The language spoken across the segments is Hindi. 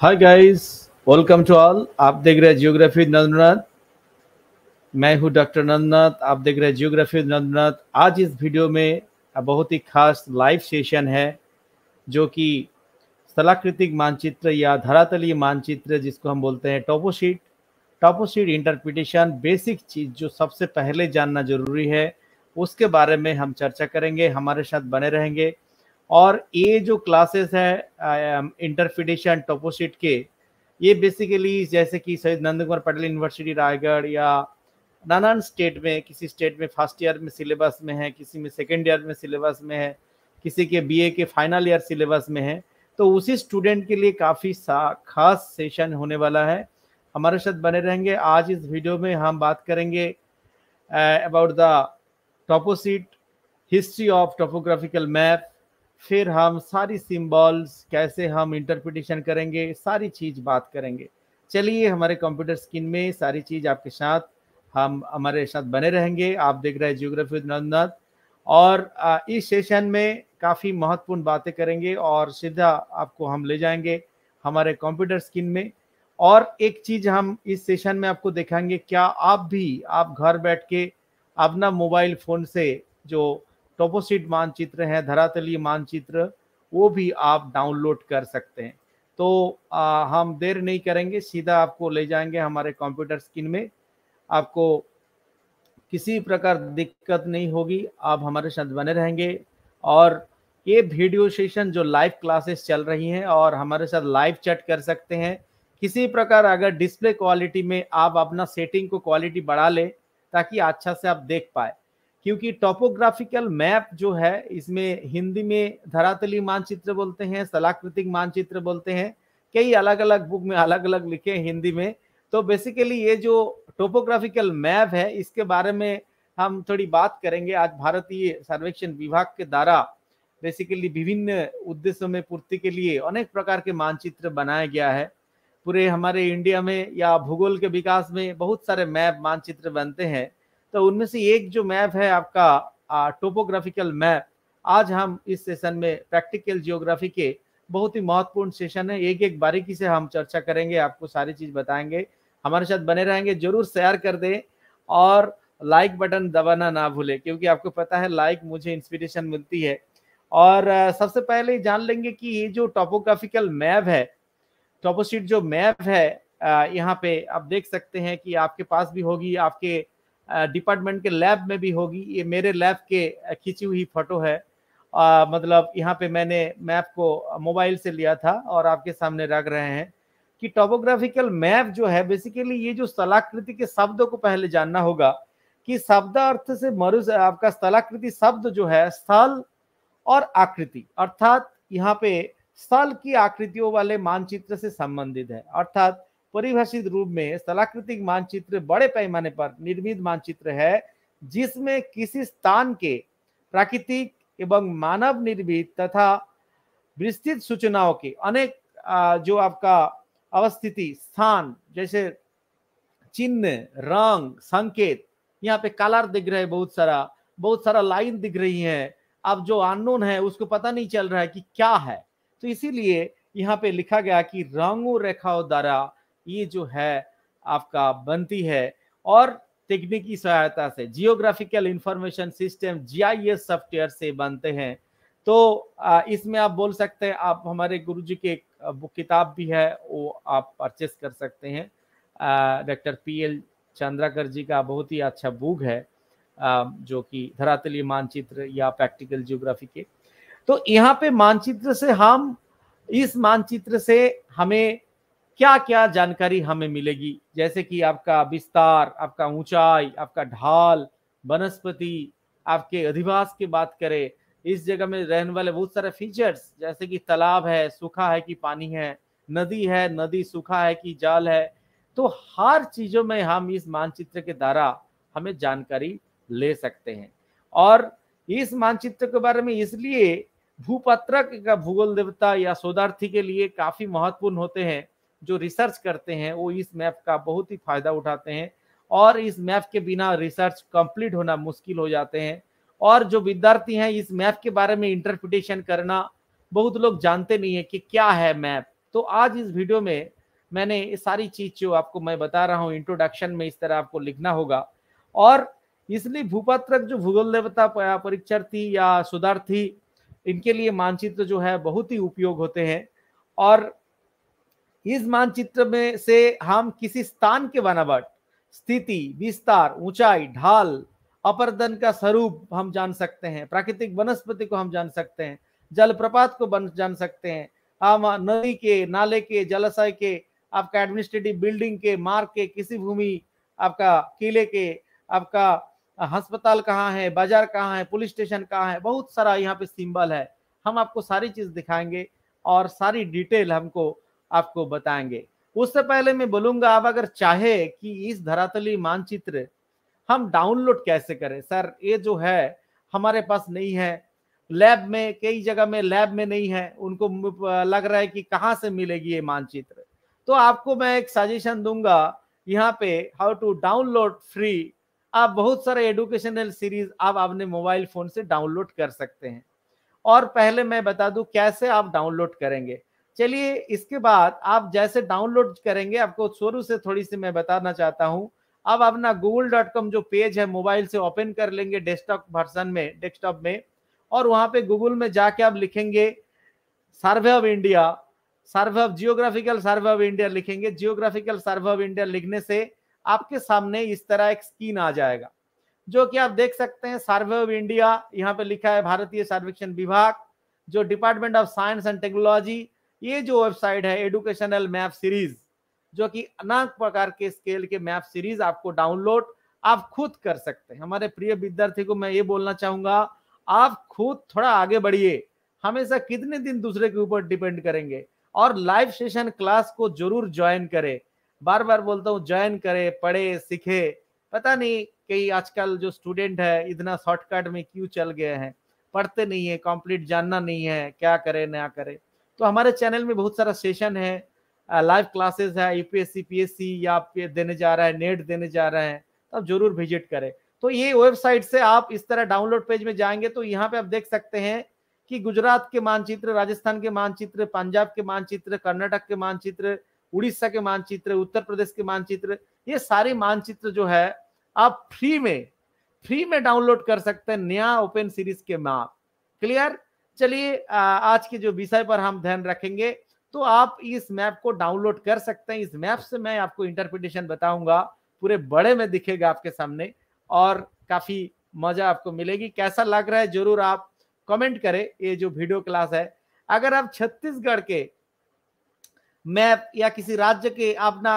Hi guys welcome to all आप देख रहे हैं जियोग्राफी नंदनाथ मैं हूँ डॉक्टर नंदनाथ आप देख रहे हैं जियोग्राफी नंदनाथ आज इस वीडियो में बहुत ही खास लाइव सेशन है, जो कि स्थलाकृतिक मानचित्र या धरातलीय मानचित्र, जिसको हम बोलते हैं टॉपोशीट टॉपोशीट इंटरप्रिटेशन बेसिक चीज़ जो सबसे पहले जानना ज़रूरी है, उसके बारे में हम चर्चा करेंगे, हमारे साथ बने रहेंगे। और ये जो क्लासेस है इंटरप्रिटेशन टोपोसिट के, ये बेसिकली जैसे कि शहीद नंद कुमार पटेल यूनिवर्सिटी रायगढ़ या नानान स्टेट में, किसी स्टेट में फ़र्स्ट ईयर में सिलेबस में है, किसी में सेकेंड ईयर में सिलेबस में है, किसी के बीए के फाइनल ईयर सिलेबस में है तो उसी स्टूडेंट के लिए काफ़ी सा खास सेशन होने वाला है। हमारे साथ बने रहेंगे। आज इस वीडियो में हम बात करेंगे about the toposheet history of topographical map फिर हम सारी सिंबल्स कैसे हम इंटरप्रिटेशन करेंगे, सारी चीज़ बात करेंगे। चलिए हमारे कंप्यूटर स्क्रीन में सारी चीज़ आपके साथ हम, हमारे साथ बने रहेंगे। आप देख रहे हैं जियोग्राफी नंदनाथ और इस सेशन में काफ़ी महत्वपूर्ण बातें करेंगे और सीधा आपको हम ले जाएँगे हमारे कंप्यूटर स्क्रीन में। और एक चीज़ हम इस सेशन में आपको दिखाएँगे, क्या आप भी, आप घर बैठ के अपना मोबाइल फ़ोन से जो टोपोसिट मानचित्र है धरातलीय मानचित्र वो भी आप डाउनलोड कर सकते हैं। तो आ, हम देर नहीं करेंगे सीधा आपको ले जाएँगे हमारे कंप्यूटर स्क्रीन में। आपको किसी प्रकार दिक्कत नहीं होगी आप हमारे साथ बने रहेंगे। और ये वीडियो सेशन जो लाइव क्लासेस चल रही हैं और हमारे साथ लाइव चैट कर सकते हैं। किसी प्रकार अगर डिस्प्ले क्वालिटी में आप अपना सेटिंग को क्वालिटी बढ़ा ले ताकि अच्छा से आप देख पाए। क्योंकि टोपोग्राफिकल मैप जो है, इसमें हिंदी में धरातली मानचित्र बोलते हैं, स्थलाकृतिक मानचित्र बोलते हैं, कई अलग अलग बुक में अलग अलग लिखे हैं हिंदी में। तो बेसिकली ये जो टोपोग्राफिकल मैप है, इसके बारे में हम थोड़ी बात करेंगे। आज भारतीय सर्वेक्षण विभाग के द्वारा बेसिकली विभिन्न उद्देश्यों में पूर्ति के लिए अनेक प्रकार के मानचित्र बनाया गया है। पूरे हमारे इंडिया में या भूगोल के विकास में बहुत सारे मैप मानचित्र बनते हैं। तो उनमें से एक जो मैप है आपका टोपोग्राफिकल मैप आज हम इस सेशन में प्रैक्टिकल जियोग्राफी के बहुत ही महत्वपूर्ण सेशन है। एक एक बारीकी से हम चर्चा करेंगे, आपको सारी चीज़ बताएँगे। हमारे साथ बने रहेंगे, ज़रूर शेयर कर दें और लाइक बटन दबाना ना भूले, क्योंकि आपको पता है लाइक मुझे इंस्पिरेशन मिलती है। और सबसे पहले जान लेंगे कि ये जो टोपोग्राफिकल मैप है टोपोशीट जो मैप है यहाँ पे आप देख सकते हैं कि आपके पास भी होगी, आपके डिपार्टमेंट के लैब में भी होगी। ये मेरे लैब के खींची हुई फ़ोटो है। आ, मतलब यहाँ पे मैंने मैप को मोबाइल से लिया था और आपके सामने रख रहे हैं कि टोपोग्राफिकल मैप जो है बेसिकली ये जो स्थलाकृति के शब्दों को पहले जानना होगा कि शब्द अर्थ से मरुज आपका स्थलाकृति शब्द जो है स्थल और आकृति अर्थात यहाँ पे स्थल की आकृतियों वाले मानचित्र से संबंधित है। अर्थात परिभाषित रूप में स्थलाकृतिक मानचित्र बड़े पैमाने पर निर्मित मानचित्र है, जिसमें किसी स्थान के प्राकृतिक एवं मानव निर्मित तथा विस्तृत सूचनाओं के अनेक जो आपका अवस्थिति, स्थान, जैसे चिन्ह, रंग, संकेत, यहाँ पे कलर दिख रहे बहुत सारा बहुत सारा लाइन दिख रही है। अब जो अननोन है, उसको पता नहीं चल रहा है कि क्या है। तो इसीलिए यहाँ पे लिखा गया कि रंगों रेखाओं द्वारा ये जो है आपका बनती है और तकनीकी सहायता से geographical information system GIS software से बनते हैं। तो इसमें आप बोल सकते हैं, आप हमारे गुरुजी के बुक किताब भी है, वो आप परचेस कर सकते हैं। Doctor P L Chandrakar ji का बहुत ही अच्छा बुक है जो कि धरातलीय मानचित्र या प्रैक्टिकल जियोग्राफी के। तो यहाँ पे मानचित्र से हम, इस मानचित्र से हमें क्या क्या जानकारी हमें मिलेगी? जैसे कि आपका विस्तार, आपका ऊंचाई, आपका ढाल, वनस्पति, आपके अधिवास की बात करें, इस जगह में रहने वाले बहुत सारे फीचर्स जैसे कि तालाब है, सूखा है कि पानी है, नदी है, नदी सूखा है कि जल है तो हर चीज़ों में हम इस मानचित्र के द्वारा हमें जानकारी ले सकते हैं। और इस मानचित्र के बारे में इसलिए भूपत्रक का भूगोल देवता या शोधार्थी के लिए काफ़ी महत्वपूर्ण होते हैं जो रिसर्च करते हैं, वो इस मैप का बहुत ही फ़ायदा उठाते हैं और इस मैप के बिना रिसर्च कंप्लीट होना मुश्किल हो जाते हैं। और जो विद्यार्थी हैं, इस मैप के बारे में इंटरप्रिटेशन करना बहुत लोग जानते नहीं है कि क्या है मैप तो आज इस वीडियो में मैंने ये सारी चीज़ जो आपको मैं बता रहा हूँ इंट्रोडक्शन में इस तरह आपको लिखना होगा। और इसलिए भूपत्रक जो भूगोल देवता परीक्षार्थी या सुधार्थी इनके लिए मानचित्र जो है बहुत ही उपयोग होते हैं। और इस मानचित्र में से हम किसी स्थान के बनावट, स्थिति, विस्तार, ऊंचाई, ढाल, अपर्दन का स्वरूप हम जान सकते हैं, प्राकृतिक वनस्पति को हम जान सकते हैं, जलप्रपात को बन जान सकते हैं, हम नदी के, नाले के, जलाशय के, आपका एडमिनिस्ट्रेटिव बिल्डिंग के, मार्ग के, किसी भूमि, आपका किले के, आपका अस्पताल कहाँ है, बाज़ार कहाँ है, पुलिस स्टेशन कहाँ है, बहुत सारा यहाँ पे सिंबल है। हम आपको सारी चीज़ दिखाएँगे और सारी डिटेल हमको आपको बताएँगे। उससे पहले मैं बोलूँगा, आप अगर चाहे कि इस धरातली मानचित्र हम डाउनलोड कैसे करें? सर, ये जो है, हमारे पास नहीं है। लैब में, कई जगह में लैब में नहीं है। उनको लग रहा है कि कहाँ से मिलेगी ये मानचित्र। तो आपको मैं एक सजेशन दूँगा, यहाँ पे हाउ टू डाउनलोड फ्री आप बहुत सारे एडुकेशनल सीरीज़ आप अपने मोबाइल फ़ोन से डाउनलोड कर सकते हैं। और पहले मैं बता दूँ, कैसे आप डाउनलोड करेंगे? चलिए, इसके बाद आप जैसे डाउनलोड करेंगे, आपको शुरू से थोड़ी सी मैं बताना चाहता हूँ। आप अपना गूगल डॉट कॉम जो पेज है मोबाइल से ओपन कर लेंगे डेस्कटॉप वर्सन में डेस्कटॉप में, और वहाँ पे गूगल में जाके आप लिखेंगे survey of India survey of geographical survey of India लिखेंगे। जियोग्राफिकल सर्वे ऑफ़ इंडिया लिखने से आपके सामने इस तरह एक स्क्रीन आ जाएगा, जो कि आप देख सकते हैं। सर्वे ऑफ़ इंडिया यहाँ पे लिखा है, भारतीय सर्वेक्षण विभाग, जो department of science and technology ये जो वेबसाइट है एडुकेशनल मैप सीरीज़ जो कि अनेक प्रकार के स्केल के मैप सीरीज़ आपको डाउनलोड आप खुद कर सकते हैं। हमारे प्रिय विद्यार्थी को मैं ये बोलना चाहूँगा, आप खुद थोड़ा आगे बढ़िए। हमेशा कितने दिन दूसरे के ऊपर डिपेंड करेंगे? और लाइव सेशन क्लास को ज़रूर ज्वाइन करें। बार बार बोलता हूँ ज्वाइन करे, पढ़े, सीखे। पता नहीं कई आजकल जो स्टूडेंट है, इतना शॉर्टकट में क्यों चल गए हैं? पढ़ते नहीं है कंप्लीट जानना नहीं है, क्या करे नया करे। तो हमारे चैनल में बहुत सारा सेशन है लाइव क्लासेस है, यूपीएससी, पीएससी या देने जा रहा है, नेट देने जा रहे हैं तो आप ज़रूर विज़िट करें। तो ये वेबसाइट से आप इस तरह डाउनलोड पेज में जाएँगे तो यहाँ पे आप देख सकते हैं कि गुजरात के मानचित्र, राजस्थान के मानचित्र, पंजाब के मानचित्र, कर्नाटक के मानचित्र, उड़ीसा के मानचित्र, उत्तर प्रदेश के मानचित्र, ये सारे मानचित्र जो है, आप फ्री में फ्री में डाउनलोड कर सकते हैं नया ओपन सीरीज़ के मैप। क्लियर? चलिए आज के जो विषय पर हम ध्यान रखेंगे तो आप इस मैप को डाउनलोड कर सकते हैं। इस मैप से मैं आपको इंटरप्रिटेशन बताऊँगा। पूरे बड़े में दिखेगा आपके सामने और काफ़ी मज़ा आपको मिलेगी। कैसा लग रहा है, ज़रूर आप कमेंट करें, ये जो वीडियो क्लास है। अगर आप छत्तीसगढ़ के मैप या किसी राज्य के अपना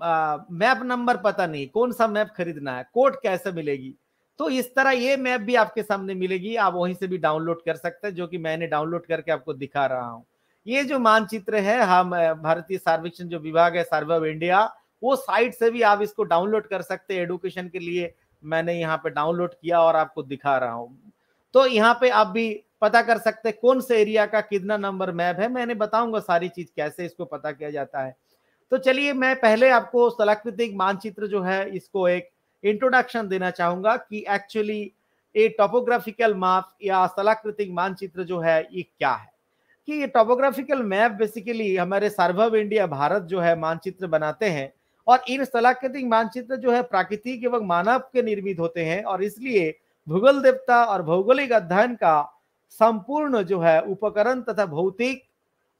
मैप नंबर पता नहीं, कौन सा मैप खरीदना है कोड कैसे मिलेगी? तो इस तरह ये मैप भी आपके सामने मिलेगी, आप वहीं से भी डाउनलोड कर सकते हैं, जो कि मैंने डाउनलोड करके आपको दिखा रहा हूँ। ये जो मानचित्र है, हम भारतीय सर्वेक्षण जो विभाग है, सर्वे ऑफ़ इंडिया, वो साइट से भी आप इसको डाउनलोड कर सकते हैं एडुकेशन के लिए। मैंने यहाँ पे डाउनलोड किया और आपको दिखा रहा हूँ। तो यहाँ पे आप भी पता कर सकते हैं कौन से एरिया का कितना नंबर मैप है। मैंने बताऊँगा सारी चीज़ कैसे इसको पता किया जाता है। तो चलिए मैं पहले आपको स्थलाकृतिक मानचित्र जो है, इसको एक इंट्रोडक्शन देना चाहूँगा कि एक्चुअली ये टोपोग्राफिकल मैप या स्थलाकृतिक मानचित्र जो है, ये क्या है? कि ये टोपोग्राफिकल मैप बेसिकली हमारे सर्वे इंडिया, भारत जो है, मानचित्र बनाते हैं और इन स्थलाकृतिक मानचित्र जो है, प्राकृतिक एवं मानव के निर्मित होते हैं और इसलिए भूगोल देवता और भौगोलिक अध्ययन का संपूर्ण जो है, उपकरण तथा भौतिक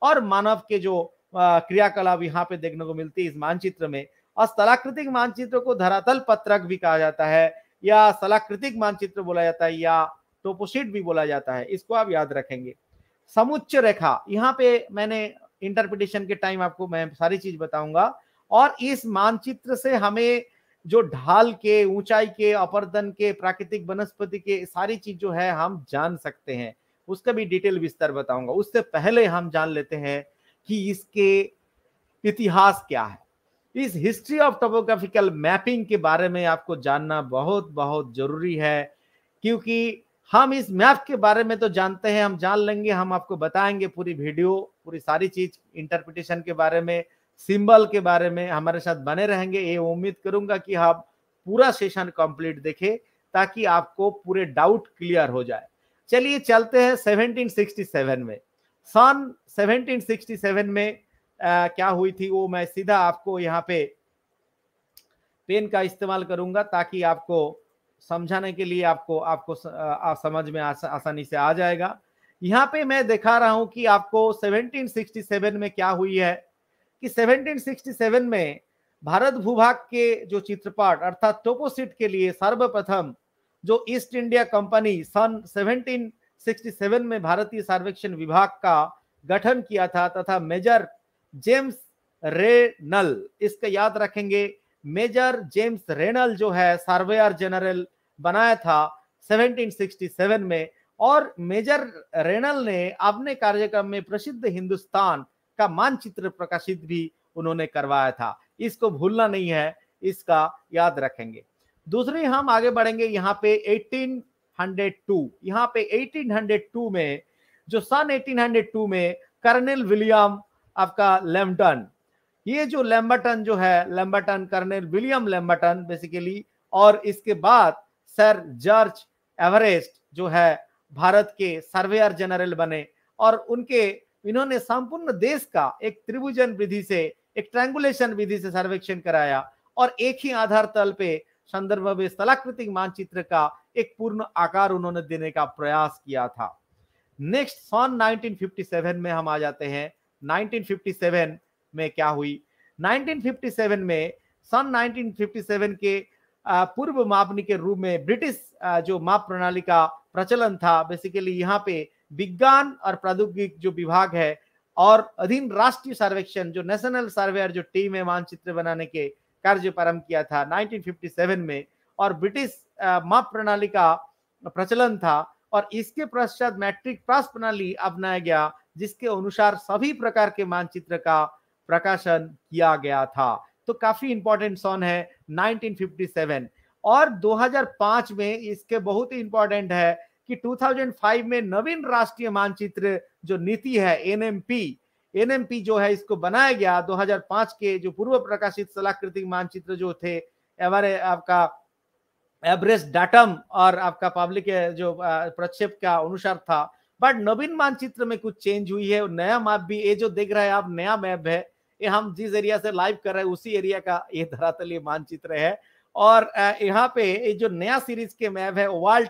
और मानव के जो क्रियाकलाप यहाँ पे देखने को मिलती है इस मानचित्र में। और स्थलाकृतिक मानचित्र को धरातल पत्रक भी कहा जाता है, या स्थलाकृतिक मानचित्र बोला जाता है, या टोपोशीट भी बोला जाता है, इसको आप याद रखेंगे। समुच्च रेखा, यहाँ पे मैंने इंटरप्रिटेशन के टाइम आपको मैं सारी चीज़ बताऊँगा, और इस मानचित्र से हमें जो ढाल के, ऊंचाई के अपर्दन के, प्राकृतिक वनस्पति के, सारी चीज़ जो है हम जान सकते हैं। उसका भी डिटेल विस्तार बताऊँगा। उससे पहले हम जान लेते हैं कि इसके इतिहास क्या है। इस हिस्ट्री ऑफ़ टोपोग्राफिकल मैपिंग के बारे में आपको जानना बहुत बहुत ज़रूरी है, क्योंकि हम इस मैप के बारे में तो जानते हैं, हम जान लेंगे, हम आपको बताएँगे पूरी वीडियो, पूरी सारी चीज़ इंटरप्रिटेशन के बारे में सिंबल के बारे में, हमारे साथ बने रहेंगे। ये उम्मीद करूँगा कि आप पूरा सेशन कंप्लीट देखें, ताकि आपको पूरे डाउट क्लियर हो जाए। चलिए चलते हैं 1767 में। सन 1767 में आ, क्या हुई थी वो मैं सीधा आपको यहाँ पे पेन का इस्तेमाल करूँगा ताकि आपको समझाने के लिए आपको आपको आ, समझ में आसा, आसानी से आ जाएगा। यहाँ पे मैं दिखा रहा हूँ कि आपको 1767 में क्या हुई है कि 1767 में भारत भूभाग के जो चित्रपाट अर्थात टोपोसिट के लिए सर्वप्रथम जो ईस्ट इंडिया कंपनी सन 1767 में भारतीय सर्वेक्षण विभाग का गठन किया था तथा मेजर जेम्स रेनल। इसका याद रखेंगे, मेजर जेम्स रेनल जो है, सर्वेयर जनरल बनाया था 1767 में, और मेजर रेनल ने अपने कार्यक्रम में प्रसिद्ध हिंदुस्तान का मानचित्र प्रकाशित भी उन्होंने करवाया था। इसको भूलना नहीं है, इसका याद रखेंगे। दूसरी हम आगे बढ़ेंगे, यहाँ पे 1802 यहाँ पे 1802 में, जो सन 1802 में कर्नल विलियम आपका लेम्बटन। ये जो लेम्बटन जो है, Lambton colonel William Lambton basically और इसके बाद सर जॉर्ज एवरेस्ट जो है, भारत के सर्वेयर जनरल बने और उनके, इन्होंने संपूर्ण देश का एक त्रिभुजन विधि से, एक ट्रैंगुलेशन विधि से सर्वेक्षण कराया और एक ही आधार तल पे संदर्भ में स्थलाकृतिक मानचित्र का एक पूर्ण आकार उन्होंने देने का प्रयास किया था। नेक्स्ट सन 1957 में हम आ जाते हैं। 1957 में क्या हुई? 1957 में, सन 1957 के पूर्व मापनी के रूप में ब्रिटिश जो माप प्रणाली का प्रचलन था बेसिकली यहाँ पे विज्ञान और प्रौद्योगिक जो विभाग है और अधीन राष्ट्रीय सर्वेक्षण, जो नेशनल सर्वेयर जो टीम है मानचित्र बनाने के कार्य प्रारंभ किया था 1957 में और ब्रिटिश माप प्रणाली का प्रचलन था और इसके पश्चात मैट्रिक पास प्रणाली अपनाया गया जिसके अनुसार सभी प्रकार के मानचित्र का प्रकाशन किया गया था। तो काफ़ी इंपॉर्टेंट सॉन है 1957 और 2005 में इसके बहुत ही इंपॉर्टेंट है कि 2005 में नवीन राष्ट्रीय मानचित्र जो नीति है एनएमपी एनएमपी जो है, इसको बनाया गया। 2005 के जो पूर्व प्रकाशित सलाकृतिक मानचित्र जो थे एवरे आपका एवरेस्ट डाटम और आपका पब्लिक जो प्रक्षेप का अनुसार था बट नवीन मानचित्र में कुछ चेंज हुई है नया मैप भी, ये जो देख रहे हैं आप, नया मैप है। ये हम जिस एरिया से लाइव कर रहे हैं, उसी एरिया का ये धरातलीय मानचित्र है। और यहाँ पे ये जो नया सीरीज़ के मैप है world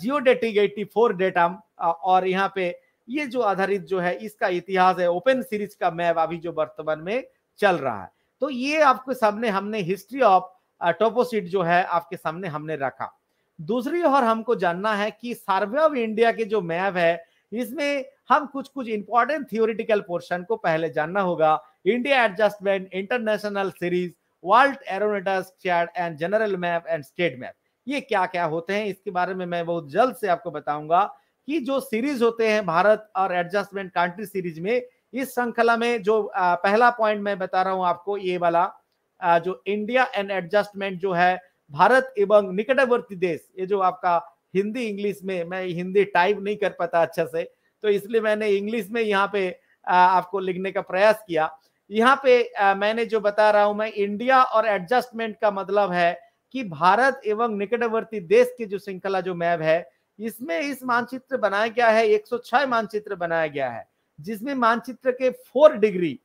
geodetic eighty four data और यहाँ पे ये जो आधारित जो है, इसका इतिहास है ओपन सीरीज़ का मैप अभी जो वर्तमान में चल रहा है। तो ये आपके सामने हमने हिस्ट्री ऑफ़ टोपोसिट जो है, आपके सामने हमने रखा। दूसरी ओर हमको जानना है कि सर्वे ऑफ़ इंडिया के जो मैप है, इसमें हम कुछ कुछ इंपॉर्टेंट थियोरिटिकल पोर्शन को पहले जानना होगा। India adjustment international series world aeronautical and general map and state map ये क्या क्या होते हैं, इसके बारे में मैं बहुत जल्द से आपको बताऊँगा कि जो सीरीज़ होते हैं भारत और एडजस्टमेंट कंट्री सीरीज़ में, इस श्रृंखला में जो पहला पॉइंट मैं बता रहा हूँ आपको, ये वाला जो इंडिया एंड एडजस्टमेंट जो है भारत एवं निकटवर्ती देश, ये जो आपका हिंदी इंग्लिश में, मैं हिंदी टाइप नहीं कर पाता अच्छा से तो इसलिए मैंने इंग्लिश में यहाँ पे आपको लिखने का प्रयास किया। यहाँ पे मैंने जो बता रहा हूँ, मैं इंडिया और एडजस्टमेंट का मतलब है कि भारत एवं निकटवर्ती देश की जो श्रृंखला, जो मैप है, इसमें इस मानचित्र बनाया गया है 106 मानचित्र बनाया गया है, जिसमें मानचित्र के फोर डिग्री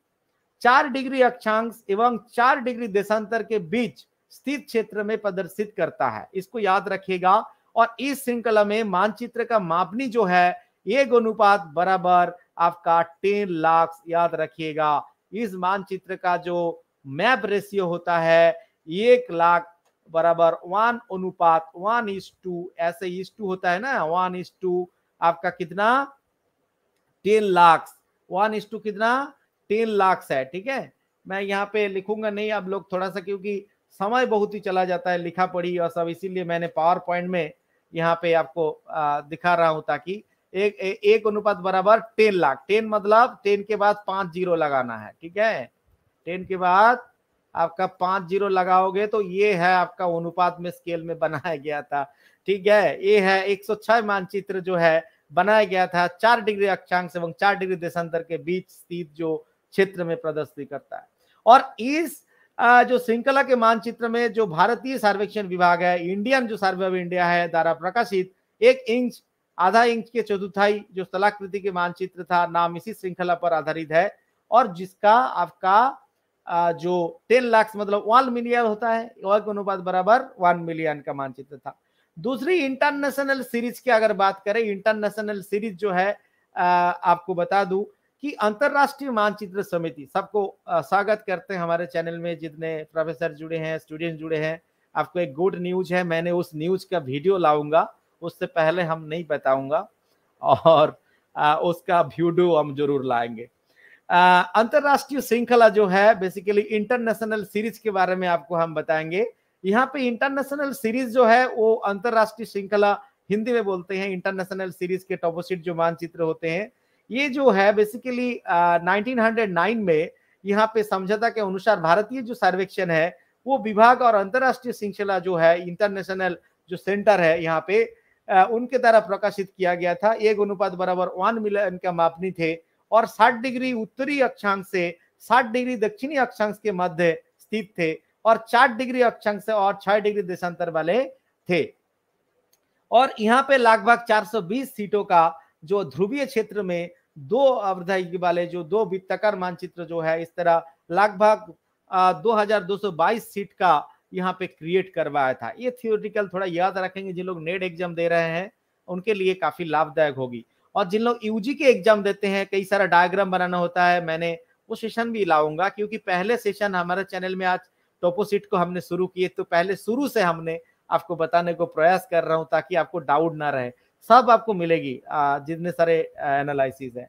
चार डिग्री अक्षांश एवं चार डिग्री देशांतर के बीच स्थित क्षेत्र में प्रदर्शित करता है। इसको याद रखिएगा। और इस श्रृंखला में मानचित्र का मापनी जो है एक अनुपात बराबर आपका टेन लाख, याद रखिएगा। इस मानचित्र का जो मैप रेशियो होता है, एक लाख बराबर वन अनुपात वन इज़ टू, ऐसे इज़ टू होता है ना, वन इज़ टू, आपका कितना? Ten lakh. One is to कितना? टेन लाख है, ठीक है? मैं यहाँ पे लिखूँगा नहीं, अब लोग थोड़ा सा क्योंकि समय बहुत ही चला जाता है, लिखा पढ़ी और सब, इसीलिए मैंने पावर पॉइंट में यहाँ पे आपको दिखा रहा हूँ ताकि एक एक अनुपात बराबर टेन लाख। टेन मतलब टेन के बाद पाँच ज़ीरो लगाना है, ठीक है? टेन के बाद आपका पाँच ज़ीरो लगाओगे तो ये है आपका अनुपात में स्केल में बनाया गया था, ठीक है? ये है 106 मानचित्र जो है, बनाया गया था चार डिग्री अक्षांश एवं चार डिग्री देशांतर के बीच स्थित जो क्षेत्र में प्रदर्शित करता है। और इस जो श्रृंखला के मानचित्र में जो भारतीय सर्वेक्षण विभाग है, इंडियन जो सर्वे ऑफ़ इंडिया है द्वारा प्रकाशित, एक इंच, आधा इंच के चतुर्थाई जो स्थलाकृति के मानचित्र था, नाम इसी श्रृंखला पर आधारित है। और जिसका आपका जो टेन लाख मतलब वन मिलियन होता है अनुपात बराबर वन मिलियन का मानचित्र था। दूसरी इंटरनेशनल सीरीज़ की अगर बात करें इंटरनेशनल सीरीज़ जो है आपको बता दूँ कि अंतरराष्ट्रीय मानचित्र समिति सबको स्वागत करते हैं हमारे चैनल में जितने प्रोफेसर जुड़े हैं स्टूडेंट जुड़े हैं। आपको एक गुड न्यूज़ है मैंने उस न्यूज़ का वीडियो लाऊँगा उससे पहले हम नहीं बताऊँगा और आ, उसका वीडियो हम ज़रूर लाएँगे। अंतरराष्ट्रीय श्रृंखला जो है बेसिकली इंटरनेशनल सीरीज़ के बारे में आपको हम बताएँगे। यहाँ पे इंटरनेशनल सीरीज़ जो है वो अंतरराष्ट्रीय श्रृंखला हिंदी में बोलते हैं इंटरनेशनल सीरीज़ के टॉपोसिट जो मानचित्र होते हैं ये जो है बेसिकली uh, में यहाँ पे समझौता के अनुसार भारतीय जो सर्वेक्षण है वो विभाग और अंतरराष्ट्रीय श्रृंखला जो है इंटरनेशनल जो सेंटर है यहाँ पे उनके द्वारा प्रकाशित किया गया था। एक अनुपात बराबर वन मिलियन का मापनी थे और 60 डिग्री उत्तरी अक्षांश से 60 डिग्री दक्षिणी अक्षांश के मध्य स्थित थे और 4 डिग्री अक्षांश और 6 डिग्री देशांतर वाले थे। और यहाँ पे लगभग 420 सीटों का जो ध्रुवीय क्षेत्र में दो अवधाई वाले, जो दो वित्तकर मानचित्र जो है, इस तरह लगभग 2222 सीट का यहाँ पे क्रिएट करवाया था। ये थियोरिटिकल थोड़ा याद रखेंगे, जिन लोग नेट एग्ज़ाम दे रहे हैं, उनके लिए काफ़ी लाभदायक होगी। और जिन लोग यूजी के एग्ज़ाम देते हैं, कई सारा डायग्राम बनाना होता है, मैंने वो सेशन भी लाऊँगा, क्योंकि पहले सेशन हमारे चैनल में आज टोपोसिट को हमने शुरू किए तो पहले शुरू से हमने आपको बताने को प्रयास कर रहा हूँ, ताकि आपको डाउट ना रहे। सब आपको मिलेगी जितने सारे एनालिसिस है।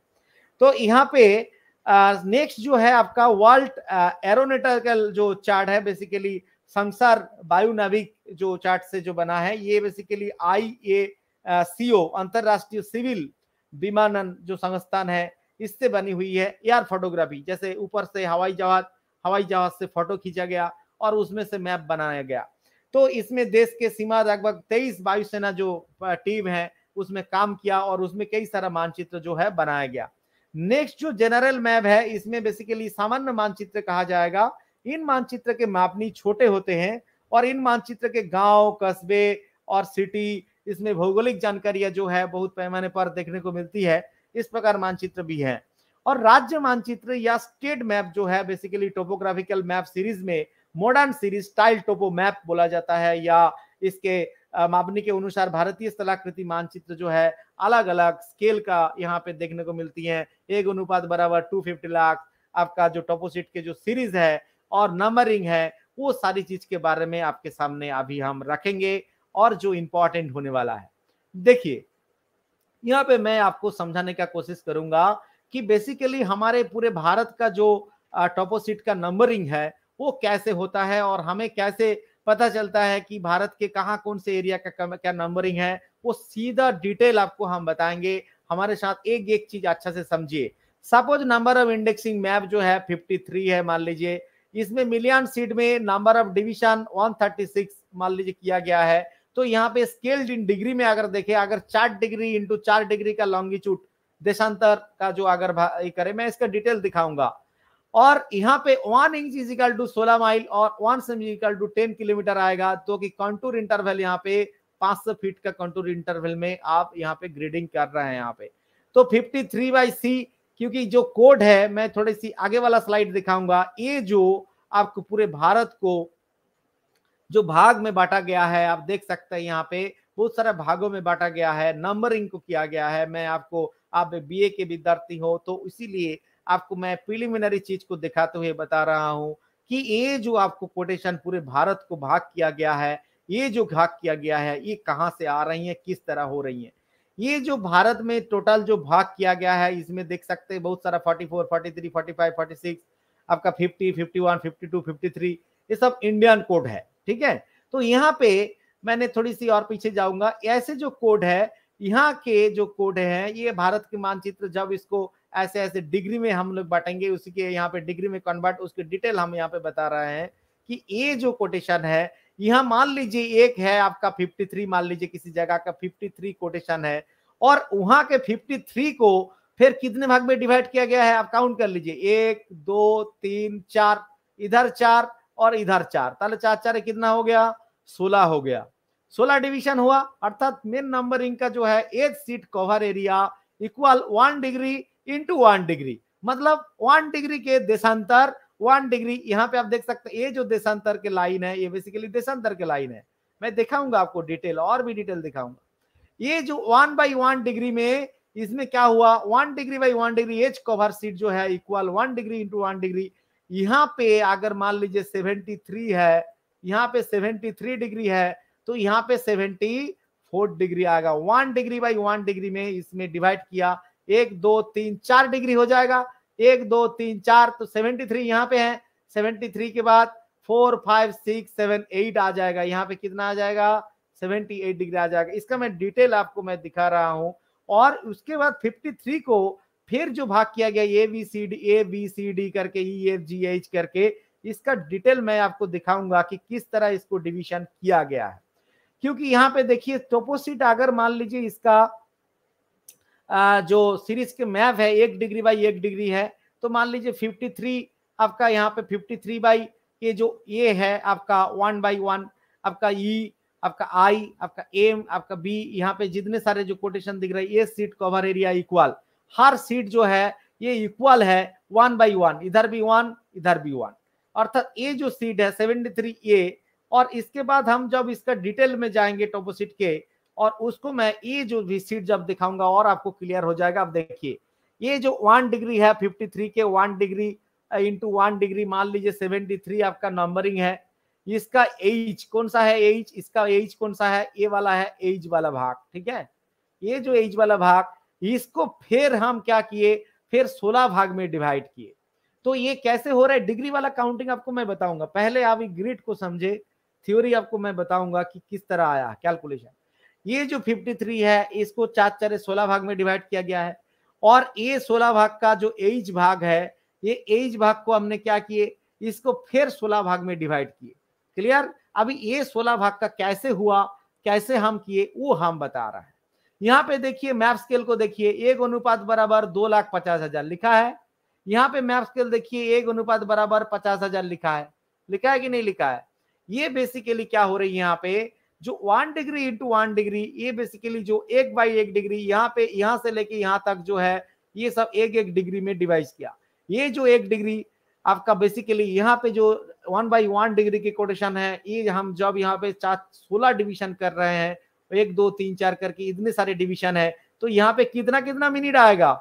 तो यहाँ पे नेक्स्ट जो है आपका वर्ल्ड एरोनेटिकल जो चार्ट है बेसिकली संसार वायु नाविक जो चार्ट से जो बना है, ये बेसिकली आई ए सीओ अंतरराष्ट्रीय सिविल विमानन जो संस्थान है, इससे बनी हुई है एयर फोटोग्राफी जैसे ऊपर से हवाई जहाज़ हवाई जहाज़ से फ़ोटो खींचा गया और उसमें से मैप बनाया गया। तो इसमें देश के सीमा लगभग तेईस वायुसेना जो टीम है उसमें काम किया और उसमें कई सारा मानचित्र जो है बनाया गया। नेक्स्ट जो जनरल मैप है, इसमें बेसिकली सामान्य मानचित्र कहा जाएगा। इन मानचित्र के मापनी छोटे होते हैं और इन मानचित्र के गाँव, कस्बे और सिटी इसमें भौगोलिक जानकारियाँ जो है बहुत पैमाने पर देखने को मिलती है। इस प्रकार मानचित्र भी है। और राज्य मानचित्र या स्टेट मैप जो है बेसिकली टोपोग्राफिकल मैप सीरीज़ में modern series style topo map बोला जाता है या इसके मापनी के अनुसार भारतीय स्थलाकृति मानचित्र जो है अलग अलग स्केल का यहाँ पे देखने को मिलती है। एक अनुपात बराबर 250 लाख, आपका जो टोपोसिट के जो सीरीज़ है और नंबरिंग है, वो सारी चीज़ के बारे में आपके सामने अभी हम रखेंगे और जो इंपॉर्टेंट होने वाला है। देखिए, यहाँ पे मैं आपको समझाने का कोशिश करूँगा कि बेसिकली हमारे पूरे भारत का जो टॉपोसिट का नंबरिंग है, वो कैसे होता है और हमें कैसे पता चलता है कि भारत के कहाँ कौन से एरिया का क्या नंबरिंग है, वो सीधा डिटेल आपको हम बताएँगे। हमारे साथ एक एक चीज़ अच्छा से समझिए। Suppose number of indexing map जो है 53 है, मान लीजिए। इसमें मिलियन सीट में नंबर ऑफ़ डिवीज़न 136 मान लीजिए किया गया है। तो यहाँ पे स्केल्ड इन डिग्री में अगर देखे, अगर चार डिग्री इंटू चार डिग्री का लॉन्गिट्यूड देशांतर का जो अगर करे, मैं इसका डिटेल दिखाऊँगा। और यहाँ पे one inch is equal to सोलह माइल और one same to ten kilometre आएगा तो कि कंटूर इंटरवल यहाँ पे 500 फीट का कंटूर इंटरवल में आप यहाँ पे ग्रेडिंग कर रहे हैं यहाँ पे। तो 53 थ्री बाई सी क्योंकि जो कोड है, मैं थोड़ी सी आगे वाला स्लाइड दिखाऊँगा। ये जो आपको पूरे भारत को जो भाग में बांटा गया है, आप देख सकते हैं यहाँ पे बहुत सारे भागों में बांटा गया है नंबरिंग को किया गया है। मैं आपको, आप बीए के विद्यार्थी हो तो इसीलिए आपको मैं प्रिलिमिनरी चीज़ को दिखाते हुए बता रहा हूँ कि ये जो आपको कोटेशन पूरे भारत को भाग किया गया है ये जो भाग किया गया है ये कहाँ से आ रही है किस तरह हो रही है? ये जो भारत में टोटल जो भाग किया गया है इसमें देख सकते हैं बहुत सारा 44, 43, 45, 46 आपका 50, 51, 52, 53 ये सब इंडियन कोड है ठीक है? तो यहाँ पे मैंने थोड़ी सी और पीछे जाऊँगा ऐसे जो कोड है यहाँ के जो कोड है, ये भारत के मानचित्र जब इसको ऐसे ऐसे डिग्री में हम लोग बांटेंगे उसी के यहाँ पे डिग्री में कन्वर्ट उसके डिटेल हम यहाँ पे बता रहे हैं कि ये जो कोटेशन है, यहाँ मान लीजिए एक है आपका 53 मान लीजिए किसी जगह का 53 कोटेशन है, और वहाँ के 53 को फिर कितने भाग में डिवाइड किया गया है, आप काउंट कर लीजिए। एक, दो, तीन, चार, इधर चार और इधर चार। ताले चार चार कितना हो गया? सोलह हो गया। सोलह डिवीज़न हुआ, अर्थात मेन नंबर इनका जो है एक sheet cover area equal one degree into one degree मतलब वन डिग्री के देशांतर वन डिग्री यहाँ पे आप देख सकते हैं, ये जो देशांतर के लाइन है, ये बेसिकली देशांतर के लाइन है। मैं दिखाऊँगा आपको डिटेल और भी डिटेल दिखाऊँगा। ये जो वन बाई वन डिग्री में, इसमें क्या हुआ? One degree by one degree H cover sheet जो है equal one degree into one degree यहाँ पे अगर मान लीजिए सेवेंटी थ्री है, यहाँ पे सेवेंटी थ्री डिग्री है तो यहाँ पे सेवेंटी फोर डिग्री आएगा। One degree by one degree में इसमें डिवाइड किया। एक, दो, तीन, चार डिग्री हो जाएगा। एक, दो, तीन, चार तो सेवेंटी थ्री यहाँ पे है। सेवेंटी थ्री के बाद four, five, six, seven, eight आ जाएगा। यहाँ पे कितना आ जाएगा? सेवेंटी एट डिग्री आ जाएगा। इसका मैं डिटेल आपको मैं दिखा रहा हूँ। और उसके बाद फिफ्टी थ्री को फिर जो भाग किया गया A B C D A B C D करके ई एफ़ जी एच करके, इसका डिटेल मैं आपको दिखाऊँगा कि किस तरह इसको डिवीज़न किया गया है। क्योंकि यहाँ पे देखिए टोपोसिट अगर मान लीजिए इसका जो सीरीज़ के मैप है एक डिग्री बाई एक डिग्री है तो मान लीजिए 53 आपका यहाँ पे 53 बाई ये जो ए है आपका वन बाई वन आपका ई e, आपका आई आपका एम आपका बी यहाँ पे जितने सारे जो कोटेशन दिख रहे हैं ये सीट कवर एरिया इक्वल हर सीट जो है ये इक्वल है वन बाई वन इधर भी वन इधर भी वन अर्थात ये जो सीट है सेवेंटी थ्री ए और इसके बाद हम जब इसका डिटेल में जाएँगे टोपोसिट के, और उसको मैं ये जो भी सीट जब दिखाऊँगा और आपको क्लियर हो जाएगा अब देखिए। ये जो वन डिग्री है, फिफ्टी थ्री के one degree into one degree, मान लीजिए सेवेंटी थ्री आपका नंबरिंग है। इसका एज कौन सा है? एज, इसका एज कौन सा है? ए वाला है, एज वाला भाग, ठीक है? ये जो एज वाला भाग, इसको फिर हम क्या किए? फिर सोलह भाग में डिवाइड किए। तो ये कैसे हो रहा है? डिग्री वाला काउंटिंग आपको मैं बताऊँगा। पहले आप ग्रिड को समझे। थ्योरी आपको मैं बताऊँगा कि किस तरह आया कैलकुलेशन ये जो 53 है, इसको चार चार सोलह भाग में डिवाइड किया गया है। और ये सोलह भाग का जो एज भाग है, ये एज भाग को हमने क्या किए? इसको फिर सोलह भाग में डिवाइड किए। क्लियर अभी ये सोलह भाग का कैसे हुआ, कैसे हम किए, वो हम बता रहे हैं। यहाँ पे देखिए मैप स्केल को देखिए, एक अनुपात बराबर दो लाख पचास हज़ार लिखा है। यहाँ पे मैप स्केल देखिए, एक अनुपात बराबर पचास हज़ार लिखा है। लिखा है कि नहीं लिखा है? ये बेसिकली क्या हो रही है यहाँ पे? जो one degree into one degree ये बेसिकली जो एक बाई एक डिग्री यहाँ पे, यहाँ से लेके यहाँ तक जो है, ये सब एक एक डिग्री में डिवाइस किया। ये जो एक डिग्री आपका बेसिकली यहाँ पे जो वन बाई वन डिग्री की कोटेशन है, ये हम जब यहाँ पे चार, सोलह डिविजन कर रहे हैं, एक, दो, तीन, चार करके इतने सारे डिविजन है तो यहाँ पे कितना कितना मिनट आएगा?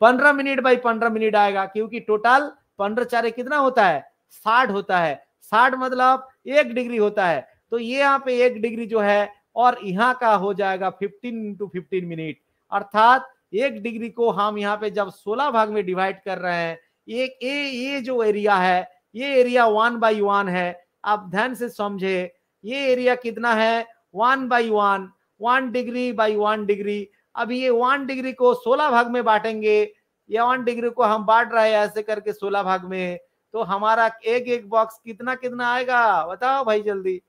पंद्रह मिनट बाई पंद्रह मिनट आएगा, क्योंकि टोटल पंद्रह चारे कितना होता है? साठ होता है। साठ मतलब एक डिग्री होता है। तो ये यहाँ पे एक डिग्री जो है और यहाँ का हो जाएगा फिफ्टीन इंटू फिफ्टीन मिनट अर्थात एक डिग्री को हम यहाँ पे जब सोलह भाग में डिवाइड कर रहे हैं एक ये ये जो एरिया है, ये एरिया वन बाई वन है। आप ध्यान से समझे, ये एरिया कितना है? One by one one degree by one degree अब ये वन डिग्री को सोलह भाग में बांटेंगे, या वन डिग्री को हम बांट रहे हैं ऐसे करके सोलह भाग में। तो हमारा एक एक बॉक्स कितना कितना आएगा? बताओ भाई जल्दी।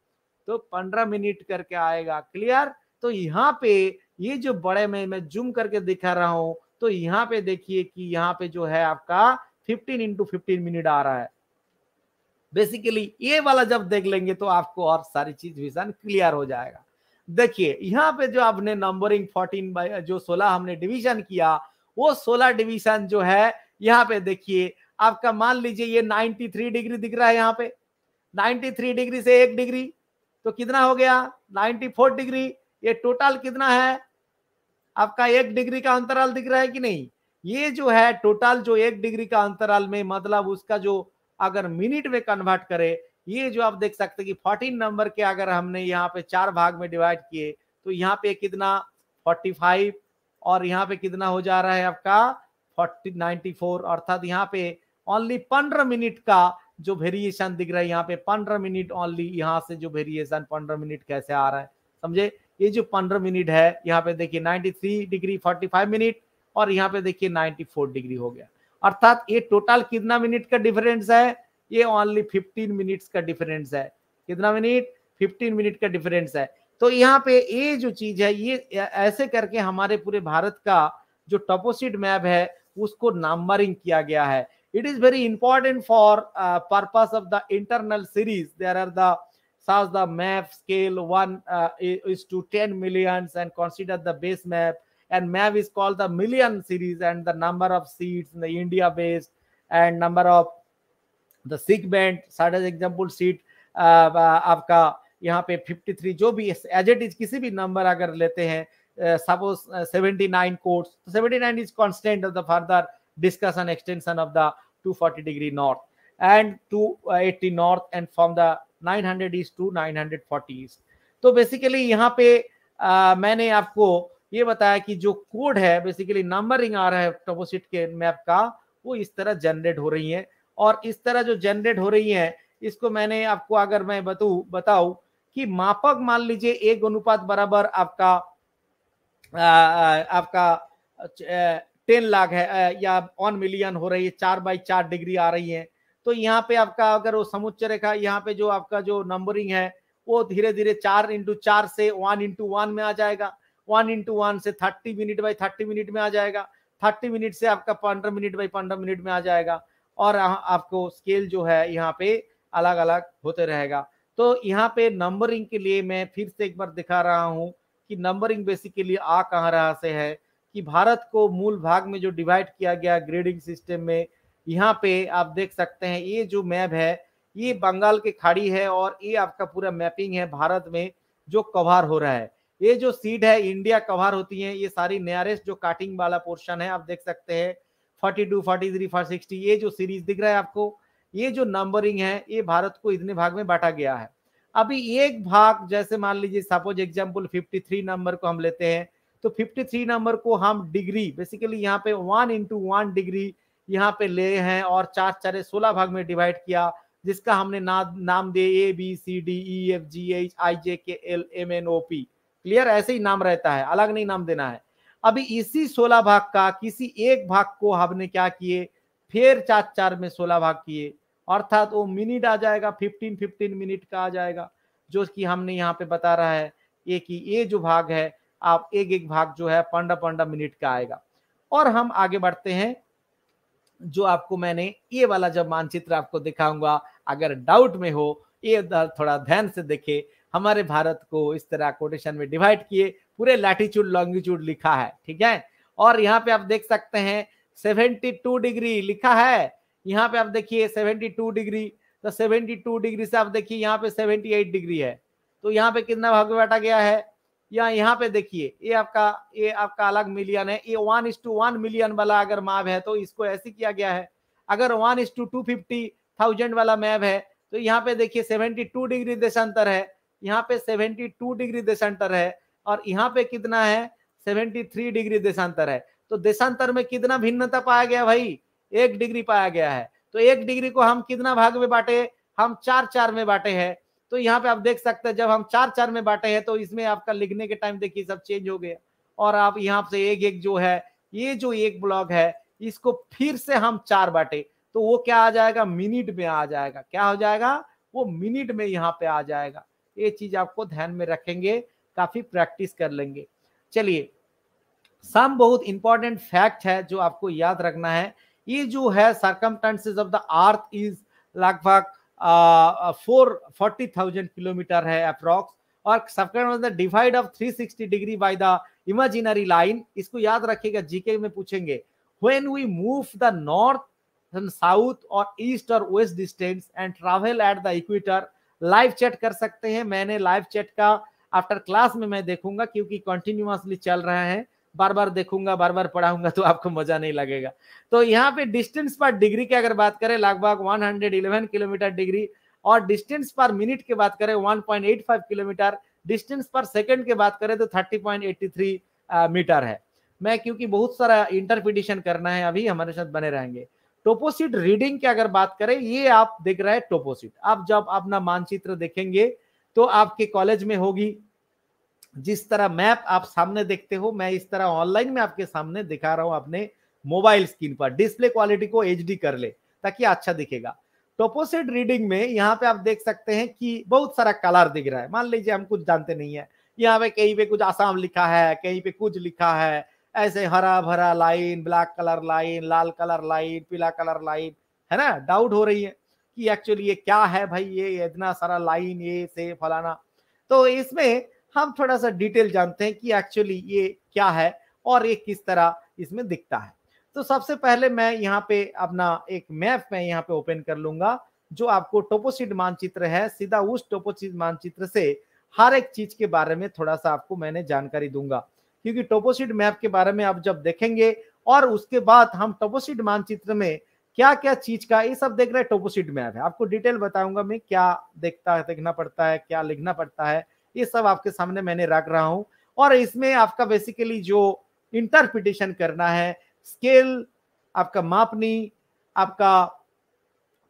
तो पंद्रह मिनट करके आएगा। क्लियर तो यहाँ पे ये जो बड़े में मैं जूम करके दिखा रहा हूँ तो यहाँ पे देखिए कि यहाँ पे जो है आपका 15 इंटू फिफ्टीन मिनट आ रहा है। बेसिकली ये वाला जब देख लेंगे तो आपको और सारी चीज़ विजन क्लियर हो जाएगा। देखिए, यहाँ पे जो आपने नंबरिंग 14 बाई जो 16 हमने डिवीज़न किया, वो 16 डिवीज़न जो है, यहाँ पे देखिए आपका मान लीजिए ये 93 डिग्री दिख रहा है यहाँ पे। 93 डिग्री से एक डिग्री तो कितना हो गया? 94 डिग्री। ये टोटल कितना है? आपका एक डिग्री का अंतराल दिख रहा है कि नहीं? ये जो है टोटल जो एक डिग्री का अंतराल में मतलब उसका जो अगर मिनट में कन्वर्ट करे, ये जो आप देख सकते कि 14 नंबर के अगर हमने यहाँ पे चार भाग में डिवाइड किए तो यहाँ पे कितना? 45 और यहाँ पे कितना हो जा रहा है आपका? 40 94 अर्थात यहाँ पे ओनली पंद्रह मिनट का जो वेरिएशन दिख रहा है, यहाँ पे पंद्रह मिनट ओनली यहाँ से जो वेरिएशन पंद्रह मिनट कैसे आ रहा है? समझे? ये जो पंद्रह मिनट है, यहाँ पे देखिए 93 डिग्री 45 मिनट और यहाँ पे देखिए 94 डिग्री हो गया। अर्थात ये टोटल कितना मिनट का डिफरेंस है? ये ओनली 15 मिनट्स का डिफरेंस है। कितना मिनट 15 मिनट का डिफरेंस है। तो यहाँ पे ये जो चीज़ है, ये ऐसे करके हमारे पूरे भारत का जो टोपोसिट मैप है, उसको नंबरिंग किया गया है। it is very important for uh, purpose of the internal series there are the such the map scale 1 uh, is to 10 millions and consider the base map and MAV is called the million series and the number of seats in the India based and number of the segment such as example seat uh, आपका यहाँ पे 53 जो भी एज इट इज किसी भी नंबर अगर लेते हैं सपोज uh, 79 कोड्स तो 79 is constant of the further discussion extension of the 240 degree north. And 280 north and from the 900 east to 940 east. तो बेसिकली यहाँ पे आ, मैंने आपको ये बताया कि जो कोड है बेसिकली नंबरिंग आ रहा है टोपोसिट के मैप का वो इस तरह जनरेट हो रही है। और इस तरह जो जनरेट हो रही है इसको मैंने आपको अगर मैं बताऊ बताऊ कि मापक मान लीजिए एक अनुपात बराबर आपका आ, आपका टेन लाख है या वन मिलियन हो रही है, चार बाई चार डिग्री आ रही है। तो यहाँ पे आपका अगर वो समुच्च रेखा, यहाँ पे जो आपका जो नंबरिंग है, वो धीरे धीरे चार इंटू चार से वन इंटू वन में आ जाएगा। वन इंटू वन से thirty minute by thirty minute में आ जाएगा। थर्टी मिनट से आपका पंद्रह मिनट बाई पंद्रह मिनट में आ जाएगा। और आपको स्केल जो है, यहाँ पे अलग अलग होते रहेगा। तो यहाँ पे नंबरिंग के लिए मैं फिर से एक बार दिखा रहा हूँ कि नंबरिंग बेसिकली आ कहाँ रहा से है। कि भारत को मूल भाग में जो डिवाइड किया गया ग्रेडिंग सिस्टम में यहाँ पे आप देख सकते हैं ये जो मैप है ये बंगाल की खाड़ी है और ये आपका पूरा मैपिंग है भारत में जो कवर हो रहा है। ये जो सीड है इंडिया कवर होती है ये सारी नियरेस्ट जो काटिंग वाला पोर्शन है आप देख सकते हैं 42, 43, 460 ये जो सीरीज़ दिख रहा है आपको ये जो नंबरिंग है ये भारत को इतने भाग में बांटा गया है। अभी एक भाग जैसे मान लीजिए सपोज़ एग्ज़ाम्पल 53 नंबर को हम लेते हैं तो 53 नंबर को हम डिग्री बेसिकली यहाँ पे वन इंटू वन डिग्री यहाँ पे ले हैं और चार चार सोलह भाग में डिवाइड किया जिसका हमने ना, नाम दे A B C D E F G H I J K L M N O P clear ऐसे ही नाम रहता है अलग नहीं नाम देना है। अभी इसी सोलह भाग का किसी एक भाग को हमने क्या किए? फिर चार चार में सोलह भाग किए। अर्थात वो मिनट आ जाएगा फिफ्टीन फिफ्टीन मिनट का आ जाएगा जो कि हमने यहाँ पे बता रहा है ये कि ये जो भाग है आप एक एक भाग जो है पंद्रह पंद्रह मिनट का आएगा। और हम आगे बढ़ते हैं, जो आपको मैंने ये वाला जब मानचित्र आपको दिखाऊँगा, अगर डाउट में हो, ये थोड़ा ध्यान से देखे, हमारे भारत को इस तरह कोटेशन में डिवाइड किए, पूरे लैटिट्यूड लॉन्गिट्यूड लिखा है, ठीक है? और यहाँ पे आप देख सकते हैं 72 डिग्री लिखा है, यहाँ पे आप देखिए 72 डिग्री तो 72 डिग्री से आप देखिए यहाँ पे 78 डिग्री है। तो यहाँ पे कितना भाग बांटा गया है? या यहाँ पे देखिए, ये आपका ये आपका अलग मिलियन है, ये one is to one million वाला अगर मैप है तो इसको ऐसे किया गया है। अगर one is to two fifty thousand वाला मैप है तो यहाँ पे देखिए सेवेंटी टू डिग्री देशांतर है, यहाँ पे सेवेंटी टू डिग्री देशांतर है, और यहाँ पे कितना है? सेवेंटी थ्री डिग्री देशांतर है। तो देशांतर में कितना भिन्नता पाया गया भाई? एक डिग्री पाया गया है। तो एक डिग्री को हम कितना भाग में बांटे? हम चार चार में बांटे हैं। तो यहाँ पे आप देख सकते हैं, जब हम चार चार में बांटे हैं तो इसमें आपका लिखने के टाइम देखिए, सब चेंज हो गया। और आप यहाँ से एक एक जो है, ये जो एक ब्लॉक है, इसको फिर से हम चार बांटे तो वो क्या आ जाएगा? मिनट में आ जाएगा। क्या हो जाएगा? वो मिनट में यहाँ पे आ जाएगा। ये चीज़ आपको ध्यान में रखेंगे, काफ़ी प्रैक्टिस कर लेंगे। चलिए सम बहुत इंपॉर्टेंट फैक्ट है जो आपको याद रखना है। ये जो है circumstances of the earth is लगभग फोर फोर्टी थाउज़ेंड किलोमीटर है अप्रोक्स और सबका divide of 360 degree by the imaginary line इसको याद रखिएगा जीके में पूछेंगे when we move the north south और ईस्ट और west distance and travel at the equator live chat कर सकते हैं। मैंने लाइव चैट का आफ्टर क्लास में मैं देखूँगा, क्योंकि कंटिन्यूसली चल रहा है। बार बार देखूँगा बार बार पढ़ाऊँगा तो आपको मज़ा नहीं लगेगा। तो यहाँ पे डिस्टेंस पर डिग्री की अगर बात करें, लगभग 111 किलोमीटर डिग्री और डिस्टेंस पर मिनट की बात करें 1.85 किलोमीटर डिस्टेंस पर सेकंड की बात करें तो 30.83 मीटर है। मैं क्योंकि बहुत सारा इंटरप्रिटेशन करना है अभी, हमारे साथ बने रहेंगे। टोपोसिट रीडिंग की अगर बात करें, ये आप देख रहे हैं टोपोसिट आप जब अपना मानचित्र देखेंगे तो आपके कॉलेज में होगी जिस तरह मैप आप सामने देखते हो, मैं इस तरह ऑनलाइन में आपके सामने दिखा रहा हूँ अपने मोबाइल स्क्रीन पर। डिस्प्ले क्वालिटी को एचडी कर ले, ताकि अच्छा दिखेगा। टोपोसेट रीडिंग में यहाँ पे आप देख सकते हैं कि बहुत सारा कलर दिख रहा है। मान लीजिए हम कुछ जानते नहीं है। यहाँ पे कहीं पे कुछ आसाम लिखा है, कहीं पे कुछ लिखा है। ऐसे हरा भरा लाइन, ब्लैक कलर लाइन, लाल कलर लाइन, पीला कलर लाइन, है ना? डाउट हो रही है कि एक्चुअली ये क्या है भाई? ये इतना सारा लाइन, ये, से, फलाना। तो इसमें हम थोड़ा सा डिटेल जानते हैं कि एक्चुअली ये क्या है और ये किस तरह इसमें दिखता है। तो सबसे पहले मैं यहाँ पे अपना एक मैप मैं यहाँ पे ओपन कर लूँगा, जो आपको टोपोसिट मानचित्र है। सीधा उस टोपोसिट मानचित्र से हर एक चीज़ के बारे में थोड़ा सा आपको मैंने जानकारी दूँगा। क्योंकि टोपोसिट मैप के बारे में आप जब देखेंगे और उसके बाद हम टोपोसिट मानचित्र में क्या क्या चीज़ का, ये सब देख रहे हैं टोपोसिट मैप है। आपको डिटेल बताऊँगा मैं क्या देखता है देखना पड़ता है, क्या लिखना पड़ता है। ये सब आपके सामने मैंने रख रहा हूँ। और इसमें आपका बेसिकली जो इंटरप्रिटेशन करना है स्केल आपका मापनी, आपका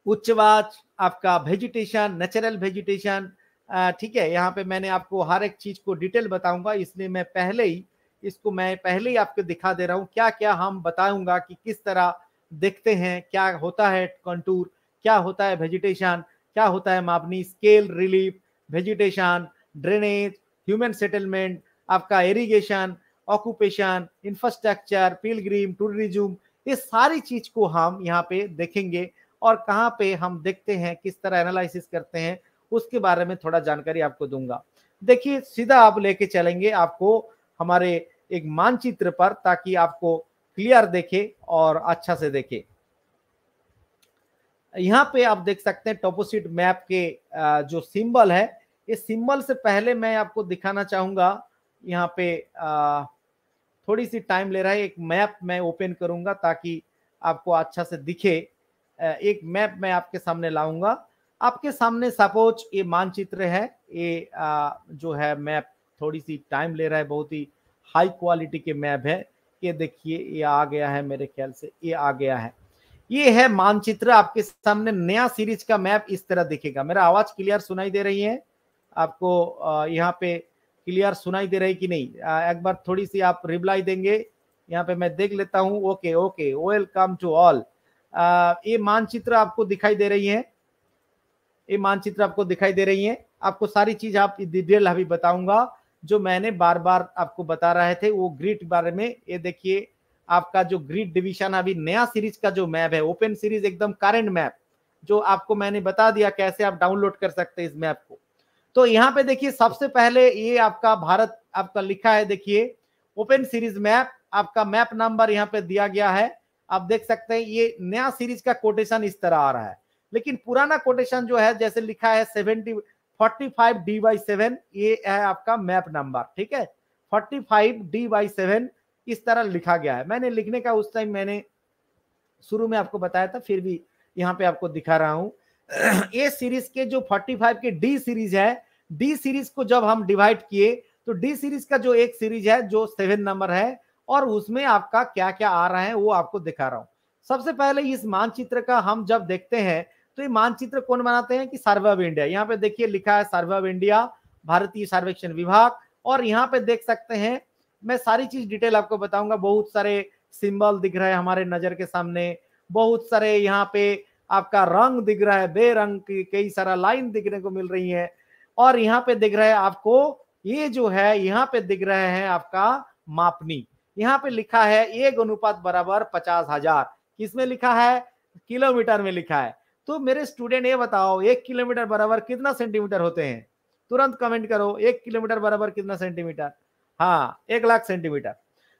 उच्चवाच, आपका वेजिटेशन नेचुरल वेजिटेशन ठीक है, यहाँ पे मैंने आपको हर एक चीज़ को डिटेल बताऊँगा, इसलिए मैं पहले ही, इसको मैं पहले ही आपको दिखा दे रहा हूँ क्या क्या हम बताऊँगा कि किस तरह देखते हैं, क्या होता है कंटूर क्या होता है वेजिटेशन क्या होता है मापनी scale relief vegetation drainage human settlement आपका irrigation occupation infrastructure pilgrim tourism ये सारी चीज़ को हम यहाँ पे देखेंगे और कहाँ पे हम देखते हैं, किस तरह एनालिसिस करते हैं, उसके बारे में थोड़ा जानकारी आपको दूँगा। देखिए, सीधा आप लेके चलेंगे आपको हमारे एक मानचित्र पर ताकि आपको क्लियर देखे और अच्छा से देखे। यहाँ पे आप देख सकते हैं टोपोसिट मैप के जो सिंबल है इस सिंबल से पहले मैं आपको दिखाना चाहूँगा। यहाँ पे आ, थोड़ी सी टाइम ले रहा है एक मैप मैं ओपन करूँगा ताकि आपको अच्छा से दिखे। एक मैप मैं आपके सामने लाऊँगा। आपके सामने सपोज़ ये मानचित्र है ये जो है मैप थोड़ी सी टाइम ले रहा है बहुत ही हाई क्वालिटी के मैप है। ये देखिए ये आ गया है मेरे ख्याल से ये आ गया है। ये है मानचित्र आपके सामने नया सीरीज़ का मैप इस तरह दिखेगा। मेरा आवाज़ क्लियर सुनाई दे रही है? आपको यहाँ पे क्लियर सुनाई दे रही कि नहीं। एक बार थोड़ी सी आप रिप्लाई देंगे। यहाँ पे मैं देख लेता हूँ। Okay okay. Welcome to all ये मानचित्र आपको दिखाई दे रही है। ये मानचित्र आपको दिखाई दे रही है। आपको सारी चीज़ आप डिटेल अभी बताऊँगा। जो मैंने बार बार आपको बता रहे थे, वो ग्रिड बारे में। ये देखिए, आपका जो ग्रिड डिवीज़न अभी नया सीरीज़ का जो मैप है, ओपन सीरीज़ एकदम करेंट मैप, जो आपको मैंने बता दिया कैसे आप डाउनलोड कर सकते हैं इस मैप को। तो यहाँ पे देखिए, सबसे पहले ये आपका भारत आपका लिखा है, देखिए, ओपन सीरीज़ मैप, आपका मैप नंबर यहाँ पे दिया गया है। आप देख सकते हैं, ये नया सीरीज़ का कोटेशन इस तरह आ रहा है। लेकिन पुराना कोटेशन जो है, जैसे लिखा है seventy, forty five D by seven, ये है आपका मैप नंबर, ठीक है? Forty five D by seven इस तरह लिखा गया है। मैंने लिखने का उस टाइम मैंने शुरू में आपको बताया था, फिर भी यहाँ पे आपको दिखा रहा हूँ। ए सीरीज़ के जो 45 के डी सीरीज़ है डी सीरीज़ को जब हम डिवाइड किए तो डी सीरीज़ का जो एक सीरीज़ है, जो सेवन नंबर है, और उसमें आपका क्या क्या आ रहा है, वो आपको दिखा रहा हूँ। सबसे पहले इस मानचित्र का हम जब देखते हैं तो ये मानचित्र कौन बनाते हैं कि सर्वे ऑफ़ इंडिया। यहाँ पे देखिए लिखा है सर्वे ऑफ़ इंडिया, भारतीय सर्वेक्षण विभाग, और यहाँ पे देख सकते हैं, मैं सारी चीज़ डिटेल आपको बताऊँगा। बहुत सारे सिंबल दिख रहे हैं हमारे नज़र के सामने, बहुत सारे यहाँ पे आपका रंग दिख रहा है, बेरंग की कई सारा लाइन दिखने को मिल रही है। और यहाँ पे दिख रहा है आपको, ये जो है, यहाँ पे दिख रहे हैं आपका मापनी। यहाँ पे लिखा है, एक अनुपात बराबर पचास हज़ार। किसमें लिखा है? किलोमीटर में लिखा है। तो मेरे स्टूडेंट ये बताओ, एक किलोमीटर बराबर कितना सेंटीमीटर होते हैं? तुरंत कमेंट करो, एक किलोमीटर बराबर कितना सेंटीमीटर? हाँ एक लाख सेंटीमीटर।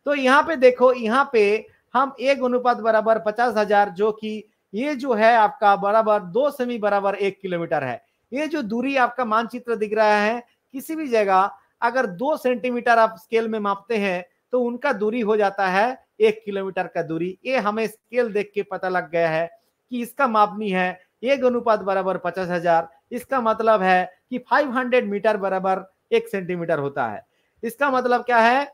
तो यहाँ पे देखो, यहाँ पे हम एक अनुपात बराबर पचास हज़ार, जो कि ये जो है आपका बराबर, दो सेमी बराबर एक किलोमीटर है। ये जो दूरी आपका मानचित्र दिख रहा है, किसी भी जगह अगर दो सेंटीमीटर आप स्केल में मापते हैं तो उनका दूरी हो जाता है एक किलोमीटर का दूरी। ये हमें स्केल देख के पता लग गया है कि इसका मापनी है एक अनुपात बराबर पचास हज़ार। इसका मतलब है कि 500 मीटर बराबर एक सेंटीमीटर होता है। इसका मतलब क्या है?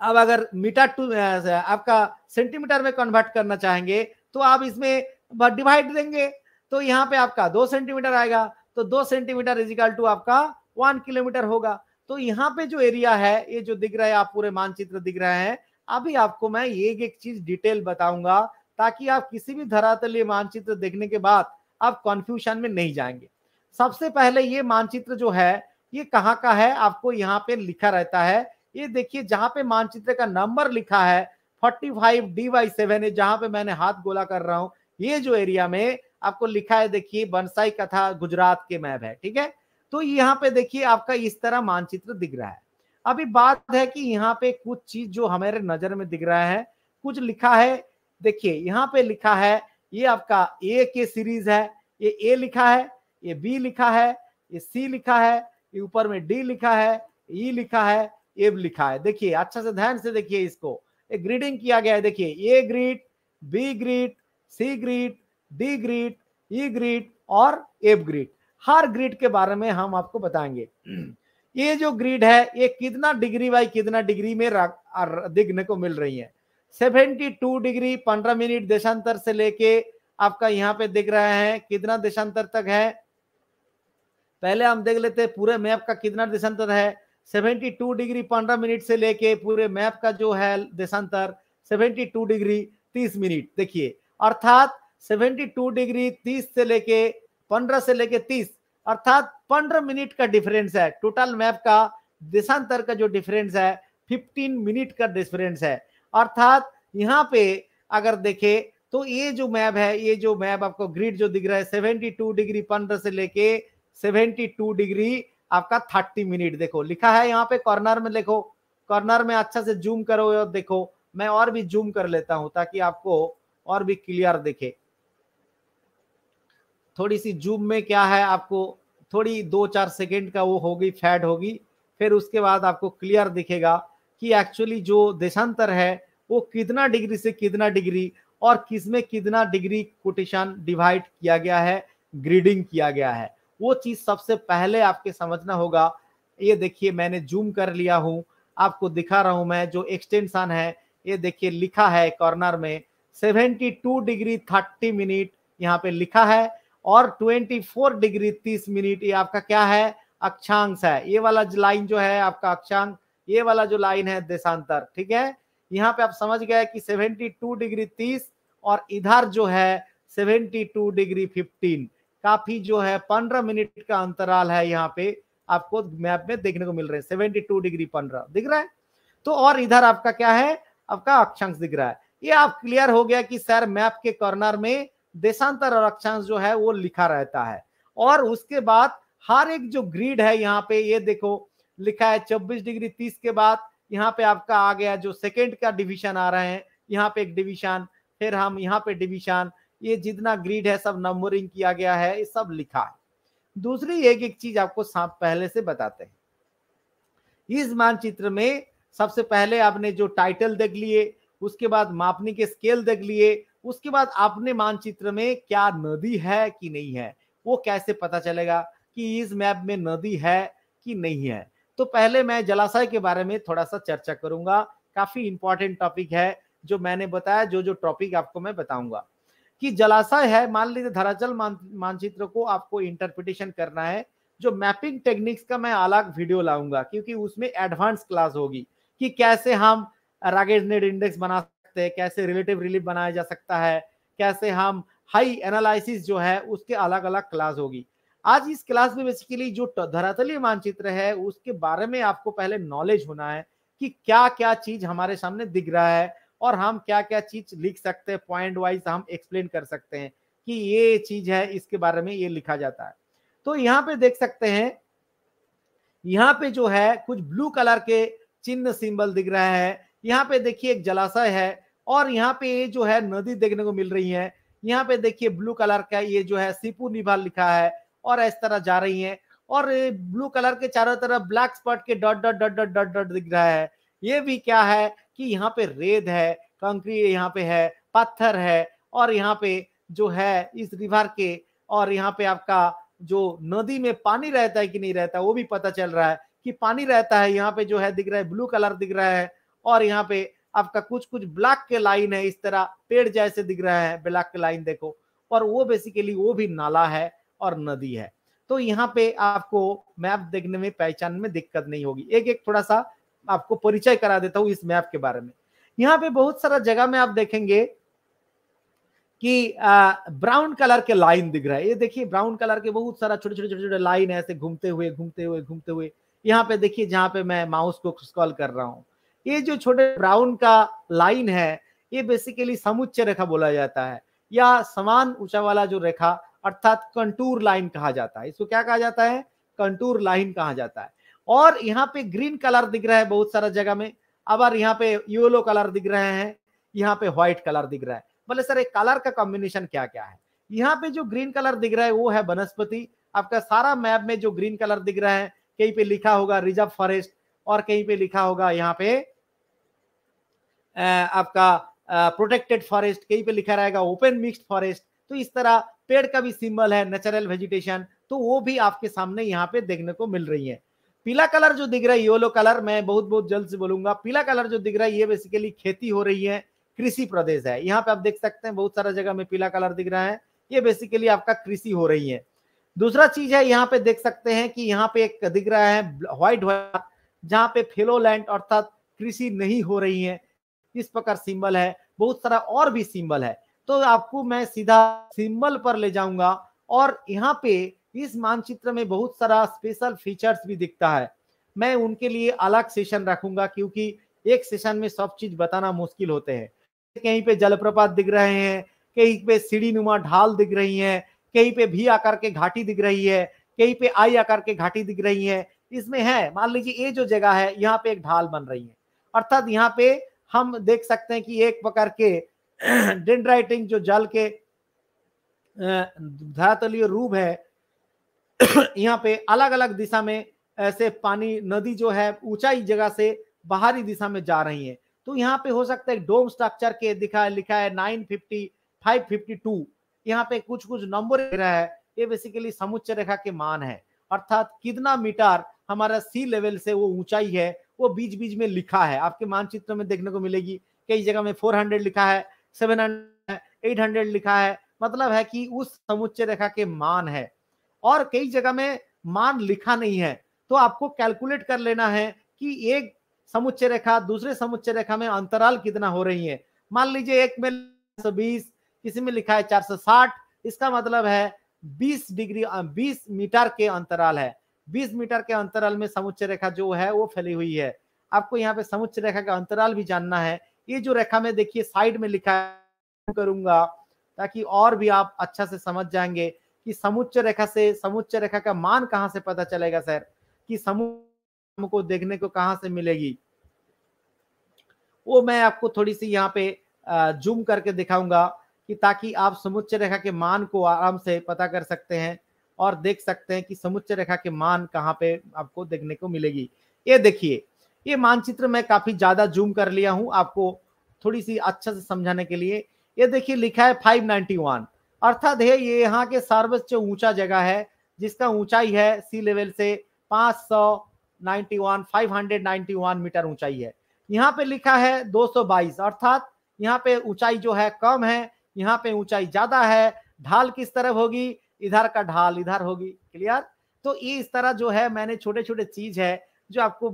अब अगर मीटर टू आपका सेंटीमीटर में कन्वर्ट करना चाहेंगे तो आप इसमें डिवाइड देंगे। तो यहाँ पे आपका दो सेंटीमीटर आएगा तो दो सेंटीमीटर इजिकल टू आपका वन किलोमीटर होगा। तो यहाँ पे जो एरिया है, ये जो दिख रहा है, आप पूरे मानचित्र दिख रहे हैं, अभी आपको मैं एक एक चीज़ डिटेल बताऊँगा, ताकि आप किसी भी धरातलीय मानचित्र देखने के बाद आप कंफ्यूजन में नहीं जाएँगे। सबसे पहले ये मानचित्र जो है, ये कहाँ का है, आपको यहाँ पे लिखा रहता है। ये देखिए, जहाँ पे मानचित्र का नंबर लिखा है forty five D Y seven है, जहाँ पे मैंने हाथ गोला कर रहा हूँ। ये जो एरिया में आपको लिखा है, देखिए बनसाई कथा गुजरात के मैप है, ठीक है? तो यहाँ पे देखिए, आपका इस तरह मानचित्र दिख रहा है। अभी बात है कि यहाँ पे कुछ चीज़ जो हमारे नज़र में दिख रहा है, कुछ लिखा है, देखिए, यहाँ पे लिखा है, ये आपका ए के सीरीज़ है, ये ए लिखा है, ये बी लिखा है, ये सी लिखा है, ये ऊपर में डी लिखा है ई e लिखा है ए लिखा है। देखिए अच्छा से ध्यान से देखिए इसको। एक ग्रीडिंग किया गया है। देखिए A grid B grid C grid D grid E grid और एफ़ ग्रीड हर ग्रीड के बारे में हम आपको बताएँगे। ये जो ग्रीड है, ये कितना डिग्री बाई कितना डिग्री में देखने को मिल रही है। 72 डिग्री 15 मिनट देशांतर से लेके आपका यहाँ पे दिख रहा है, कितना देशांतर तक है? पहले हम देख लेते हैं, पूरे मैप का कितना देशांतर है? 72 डिग्री 15 मिनट से लेके पूरे मैप का जो है देशांतर 72 डिग्री 30 मिनट। देखिए, अर्थात 72 डिग्री 30 से लेके 15 से लेके 30 अर्थात 15 मिनट का डिफरेंस है। टोटल मैप का देशांतर का जो डिफरेंस है 15 मिनट का डिफरेंस है। अर्थात यहाँ पे अगर देखे तो ये जो मैप है, ये जो मैप आपको ग्रिड जो दिख रहा है 72 डिग्री पंद्रह से लेके 72 डिग्री आपका 30 मिनट, देखो, लिखा है यहाँ पे कॉर्नर में, देखो, कॉर्नर में अच्छा से जूम करो और देखो, मैं और भी जूम कर लेता हूँ ताकि आपको और भी क्लियर दिखे। थोड़ी सी जूम में क्या है आपको, थोड़ी दो चार सेकेंड का वो होगी, फैट होगी, फिर उसके बाद आपको क्लियर दिखेगा कि एक्चुअली जो देशांतर है, वो कितना डिग्री से कितना डिग्री और किसमें कितना डिग्री कोटेशन डिवाइड किया गया है, ग्रीडिंग किया गया है। वो चीज़ सबसे पहले आपके समझना होगा। ये देखिए, मैंने जूम कर लिया हूँ। आपको दिखा रहा हूँ मैं जो एक्सटेंशन है, ये देखिए लिखा है कॉर्नर में। 72 डिग्री 30 मिनट यहाँ पे लिखा है और 24 डिग्री 30 मिनट ये आपका क्या है? अक्षांश है। ये वाला लाइन जो है आपका अक्षांश, ये वाला जो लाइन है देशांतर, ठीक है? यहाँ पे आप समझ गए कि 72 डिग्री 30 और इधर जो है 72 डिग्री 15 काफ़ी जो है 15 मिनट का अंतराल है यहाँ पे आपको मैप में देखने को मिल रहे हैं। 72 डिग्री 15 दिख रहा है? तो और इधर आपका क्या है? आपका अक्षांश दिख रहा है। ये आप क्लियर हो गया कि सर मैप के कॉर्नर में देशांतर और अक्षांश जो है वो लिखा रहता है। और उसके बाद हर एक जो ग्रीड है यहाँ पे, ये देखो, लिखा है 24 डिग्री 30 के बाद यहाँ पे आपका आ गया जो सेकेंड का डिवीज़न आ रहे हैं। यहाँ पे एक डिवीज़न, फिर हम यहाँ पे डिवीज़न ये जितना ग्रीड है, सब नंबरिंग किया गया है, ये सब लिखा है। दूसरी एक एक चीज़ आपको सांप पहले से बताते हैं। इस मानचित्र में सबसे पहले आपने जो टाइटल देख लिए, उसके बाद मापनी के स्केल देख लिए, उसके बाद आपने मानचित्र में क्या नदी है कि नहीं है, वो कैसे पता चलेगा कि इस मैप में नदी है कि नहीं है। तो पहले मैं जलाशय के बारे में थोड़ा सा चर्चा करूँगा। काफ़ी इंपॉर्टेंट टॉपिक है, जो मैंने बताया जो जो टॉपिक आपको मैं बताऊँगा। कि जलाशय है, मान लीजिए धराचल मानचित्र को आपको इंटरप्रिटेशन करना है, जो मैपिंग टेक्निक्स का मैं अलग वीडियो लाऊँगा, क्योंकि उसमें एडवांस क्लास होगी कि कैसे हम रागेज नेट इंडेक्स बना सकते हैं, कैसे रिलेटिव रिलीफ बनाया जा सकता है, कैसे हम हाई एनालिसिस जो है, उसके अलग अलग क्लास होगी। आज इस क्लास में बेसिकली जो धरातलीय मानचित्र है, उसके बारे में आपको पहले नॉलेज होना है कि क्या क्या चीज़ हमारे सामने दिख रहा है और हम क्या क्या चीज़ लिख सकते हैं पॉइंट वाइज हम एक्सप्लेन कर सकते हैं कि ये चीज़ है, इसके बारे में ये लिखा जाता है। तो यहाँ पे देख सकते हैं, यहाँ पे जो है कुछ ब्लू कलर के चिन्ह सिंबल दिख रहा है। यहाँ पे देखिए एक जलाशय है और यहाँ पे ये जो है नदी देखने को मिल रही है। यहाँ पे देखिए ब्लू कलर का ये जो है सीपू निभा लिखा है और इस तरह जा रही है और ब्लू कलर के चारों तरफ़ ब्लैक स्पॉट के dot dot dot dot dot dot दिख रहा है। ये भी क्या है? कि यहाँ पे रेत है कंक्रीट यहाँ पे है, पत्थर है और यहाँ पे जो है इस रिवर के और यहाँ पे आपका जो नदी में पानी रहता है कि नहीं रहता वो भी पता चल रहा है कि पानी रहता है, यहाँ पे जो है दिख रहा है ब्लू कलर दिख रहा है और यहाँ पे आपका कुछ कुछ ब्लैक के लाइन है, इस तरह पेड़ जैसे दिख रहा है, ब्लैक के लाइन देखो और वो बेसिकली वो भी नाला है और नदी है। तो यहाँ पे आपको मैप देखने में पहचान में दिक्कत नहीं होगी। एक एक थोड़ा सा आपको परिचय करा देता हूँ इस मैप के बारे में। यहाँ पे बहुत सारा जगह में आप देखेंगे कि ब्राउन कलर के लाइन दिख रहा है। ये देखिए ब्राउन कलर के बहुत सारा छोटे छोटे छोटे छोटे लाइन है, ऐसे घूमते हुए घूमते हुए घूमते हुए। यहाँ पे देखिए, जहाँ पे मैं माउस को स्क्रॉल कर रहा हूँ। ये जो छोटे ब्राउन का लाइन है, ये बेसिकली समुच्चय रेखा बोला जाता है, या समान ऊँचा वाला जो रेखा, अर्थात कंटूर लाइन कहा जाता है। इसको क्या कहा जाता है? कंटूर लाइन कहा जाता है। और यहाँ पे ग्रीन कलर दिख रहा है बहुत सारा जगह में। अब यहाँ पे येलो कलर दिख रहे हैं, यहाँ पे व्हाइट कलर दिख रहा है। बोले, सर, एक कलर का कॉम्बिनेशन क्या क्या है? यहाँ पे जो ग्रीन कलर दिख रहा है, वो है वनस्पति। आपका सारा मैप में जो ग्रीन कलर दिख रहा है, कहीं पे लिखा होगा रिज़र्व फॉरेस्ट और कहीं पे लिखा होगा यहाँ पे आपका प्रोटेक्टेड फॉरेस्ट कहीं पे लिखा रहेगा ओपन मिक्स्ड फॉरेस्ट तो इस तरह पेड़ का भी सिंबल है नेचुरल वेजिटेशन तो वो भी आपके सामने यहाँ पे देखने को मिल रही है। पीला कलर जो दिख रहा है येलो कलर मैं बहुत बहुत जल्द से बोलूँगा। पीला कलर जो दिख रहा है, ये बेसिकली खेती हो रही है, कृषि प्रदेश है। यहाँ पे आप देख सकते हैं, बहुत सारा जगह में पीला कलर दिख रहा है। ये बेसिकली आपका कृषि हो रही है। दूसरा चीज़ है, यहाँ पे देख सकते हैं कि यहाँ पे एक दिख रहा है व्हाइट व्हाइट जहाँ पे फेलो लैंड अर्थात कृषि नहीं हो रही है। इस प्रकार सिंबल है। बहुत सारा और भी सिंबल है। तो आपको मैं सीधा सिंबल पर ले जाऊँगा और यहाँ पे इस मानचित्र में बहुत सारा स्पेशल फीचर्स भी दिखता है। मैं उनके लिए अलग सेशन रखूँगा क्योंकि एक सेशन में सब चीज़ बताना मुश्किल होते हैं। कहीं पे जलप्रपात दिख रहे हैं, कहीं पे सीढ़ी नुमा ढाल दिख रही है, कहीं पे भी आकार के घाटी दिख रही है, कहीं पे आई आकार के घाटी दिख रही है। इसमें है, मान लीजिए ये जो जगह है, यहाँ पे एक ढाल बन रही है। अर्थात यहाँ पे हम देख सकते हैं कि एक प्रकार के डेंड्राइटिंग जो जल के धरातलीय रूप है यहाँ पे अलग अलग दिशा में ऐसे पानी, नदी जो है, ऊंचाई जगह से बाहरी दिशा में जा रही है। तो यहाँ पे हो सकता है डोम स्ट्रक्चर के दिखा, लिखा है nine fifty, five fifty two. यहाँ पे कुछ कुछ नंबर रहा है। ये बेसिकली समुच्च रेखा के मान है। अर्थात कितना मीटर हमारा सी लेवल से वो ऊंचाई है, वो बीच बीच में लिखा है। आपके मानचित्र में देखने को मिलेगी, कई जगह में 400 लिखा है 700 800 लिखा है। मतलब है कि उस समुच्च रेखा के मान है। और कई जगह में मान लिखा नहीं है। तो आपको कैलकुलेट कर लेना है कि एक समुच्च रेखा दूसरे समुच्च रेखा में अंतराल कितना हो रही है। मान लीजिए एक में बीस, किसी में लिखा है 460 इसका मतलब है 20 डिग्री 20 मीटर के अंतराल है। 20 मीटर के अंतराल में समुच्च रेखा जो है वो फैली हुई है। आपको यहाँ पे समुच्च रेखा का अंतराल भी जानना है। ये जो रेखा में देखिए साइड में लिखा करूँगा ताकि और भी आप अच्छा से समझ जाएँगे। कि समुच्च रेखा से, समुच्च रेखा का मान कहाँ से पता चलेगा सर? कि समूह को देखने को कहाँ से मिलेगी? वो मैं आपको थोड़ी सी यहाँ पे जूम करके दिखाऊँगा कि ताकि आप समुच्च रेखा के मान को आराम से पता कर सकते हैं और देख सकते हैं कि समुच्च रेखा के मान कहाँ पे आपको देखने को मिलेगी। ये देखिए, ये मानचित्र मैं काफ़ी ज़्यादा जूम कर लिया हूँ आपको थोड़ी सी अच्छा से समझाने के लिए। ये देखिए, लिखा है 591 अर्थात है, ये यहाँ के सर्वोच्च ऊँचा जगह है, जिसका ऊंचाई है सी लेवल से 591 591 मीटर ऊंचाई है। यहाँ पे लिखा है 222 अर्थात यहाँ पे ऊंचाई जो है कम है, यहाँ पे ऊंचाई ज़्यादा है, ढाल किस तरफ़ होगी? इधर का ढाल इधर होगी, क्लियर? तो ये इस तरह जो है मैंने छोटे छोटे चीज़ है जो आपको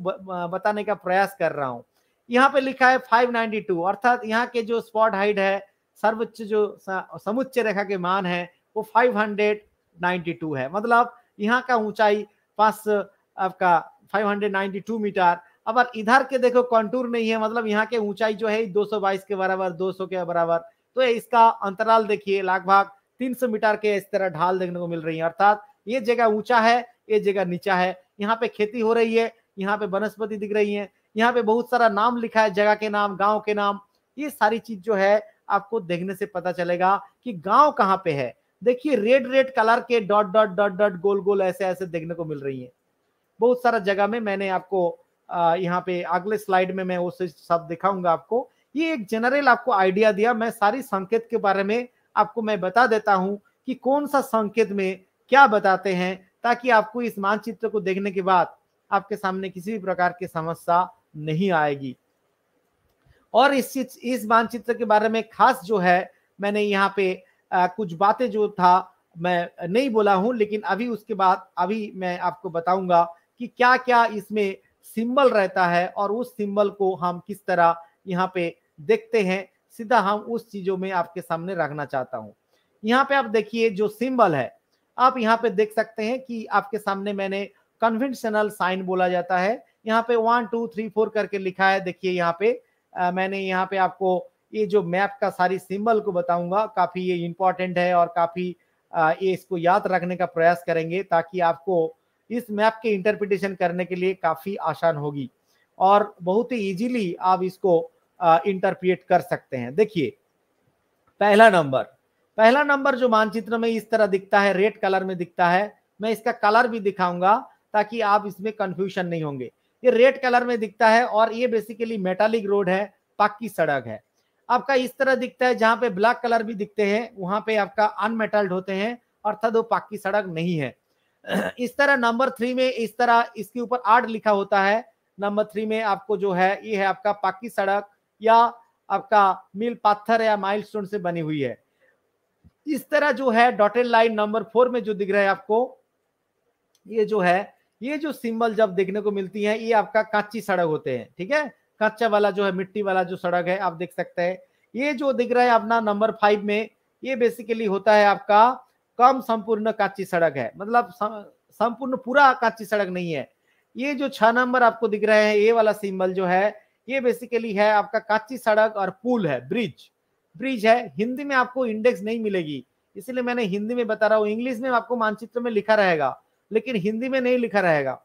बताने का प्रयास कर रहा हूँ। यहाँ पे लिखा है 592 अर्थात यहाँ के जो स्पॉट हाइट है सर्वोच्च जो समुच्च रेखा के मान है, वो 592 है। मतलब यहाँ का ऊंचाई पास, आपका 592 मीटर। अब इधर के देखो कंटूर नहीं है मतलब यहाँ के ऊंचाई जो है 222 के बराबर 200 के बराबर। तो इसका अंतराल देखिए, लगभग 300 मीटर के इस तरह ढाल देखने को मिल रही है। अर्थात ये जगह ऊँचा है, ये जगह नीचा है। यहाँ पे खेती हो रही है, यहाँ पे वनस्पति दिख रही है। यहाँ पे बहुत सारा नाम लिखा है, जगह के नाम, गाँव के नाम। ये सारी चीज़ जो है आपको देखने से पता चलेगा कि गाँव कहाँ पे है। देखिए रेड रेड कलर के डॉट डॉट डॉट डॉट गोल गोल ऐसे ऐसे देखने को मिल रही है। बहुत सारा जगह में मैंने आपको यहाँ पे अगले स्लाइड में मैं वो सब दिखाऊँगा आपको। ये एक जनरल आपको आइडिया दिया। मैं सारी संकेत के बारे में आपको मैं बता देता हूँ कि कौन सा संकेत में क्या बताते हैं, ताकि आपको इस मानचित्र को देखने के बाद आपके सामने किसी भी प्रकार की समस्या नहीं आएगी। और इस चीज़ इस मानचित्र के बारे में खास जो है मैंने यहाँ पे आ, कुछ बातें जो था मैं नहीं बोला हूँ लेकिन अभी उसके बाद अभी मैं आपको बताऊँगा कि क्या क्या इसमें सिंबल रहता है और उस सिंबल को हम किस तरह यहाँ पे देखते हैं सीधा हम उस चीज़ों में आपके सामने रखना चाहता हूँ। यहाँ पे आप देखिए जो सिंबल है आप यहाँ पे देख सकते हैं कि आपके सामने मैंने कन्वेंशनल साइन बोला जाता है। यहाँ पे वन टू थ्री फोर करके लिखा है देखिए यहाँ पे। मैंने यहाँ पे आपको ये जो मैप का सारी सिंबल को बताऊँगा, काफ़ी ये इंपॉर्टेंट है और काफ़ी ये इसको याद रखने का प्रयास करेंगे ताकि आपको इस मैप के इंटरप्रिटेशन करने के लिए काफ़ी आसान होगी और बहुत ही इजीली आप इसको इंटरप्रिएट कर सकते हैं। देखिए, पहला नंबर पहला नंबर जो मानचित्र में इस तरह दिखता है रेड कलर में दिखता है, मैं इसका कलर भी दिखाऊँगा ताकि आप इसमें कंफ्यूजन नहीं होंगे। ये रेड कलर में दिखता है और ये बेसिकली मेटालिक रोड है, पक्की सड़क है। आपका इस तरह दिखता है जहाँ पे ब्लैक कलर भी दिखते हैं, वहाँ पे आपका अनमेटल्ड होते हैं, अर्थात वो पक्की सड़क नहीं है। इस तरह नंबर थ्री में इस तरह इसके ऊपर आठ लिखा होता है। नंबर थ्री में आपको जो है, ये है आपका पक्की सड़क या आपका मिल पत्थर या माइलस्टोन से बनी हुई है। इस तरह जो है डॉटेड लाइन नंबर फोर में जो दिख रहा है आपको, ये जो है ये जो सिंबल जब देखने को मिलती है, ये आपका कच्ची सड़क होते हैं, ठीक है? कच्चा वाला जो है, मिट्टी वाला जो सड़क है, आप देख सकते हैं। ये जो दिख रहा है अपना नंबर फाइव में, ये बेसिकली होता है आपका कम संपूर्ण कच्ची सड़क है। मतलब संपूर्ण पूरा कच्ची सड़क नहीं है। ये जो छह नंबर आपको दिख रहे हैं, ये वाला सिंबल जो है, ये बेसिकली है आपका कच्ची सड़क और पुल है ब्रिज ब्रिज है, हिंदी में आपको इंडेक्स नहीं मिलेगी। इसलिए मैंने हिंदी में बता रहा हूँ इंग्लिश में आपको मानचित्र में लिखा रहेगा। लेकिन हिंदी में नहीं लिखा रहेगा।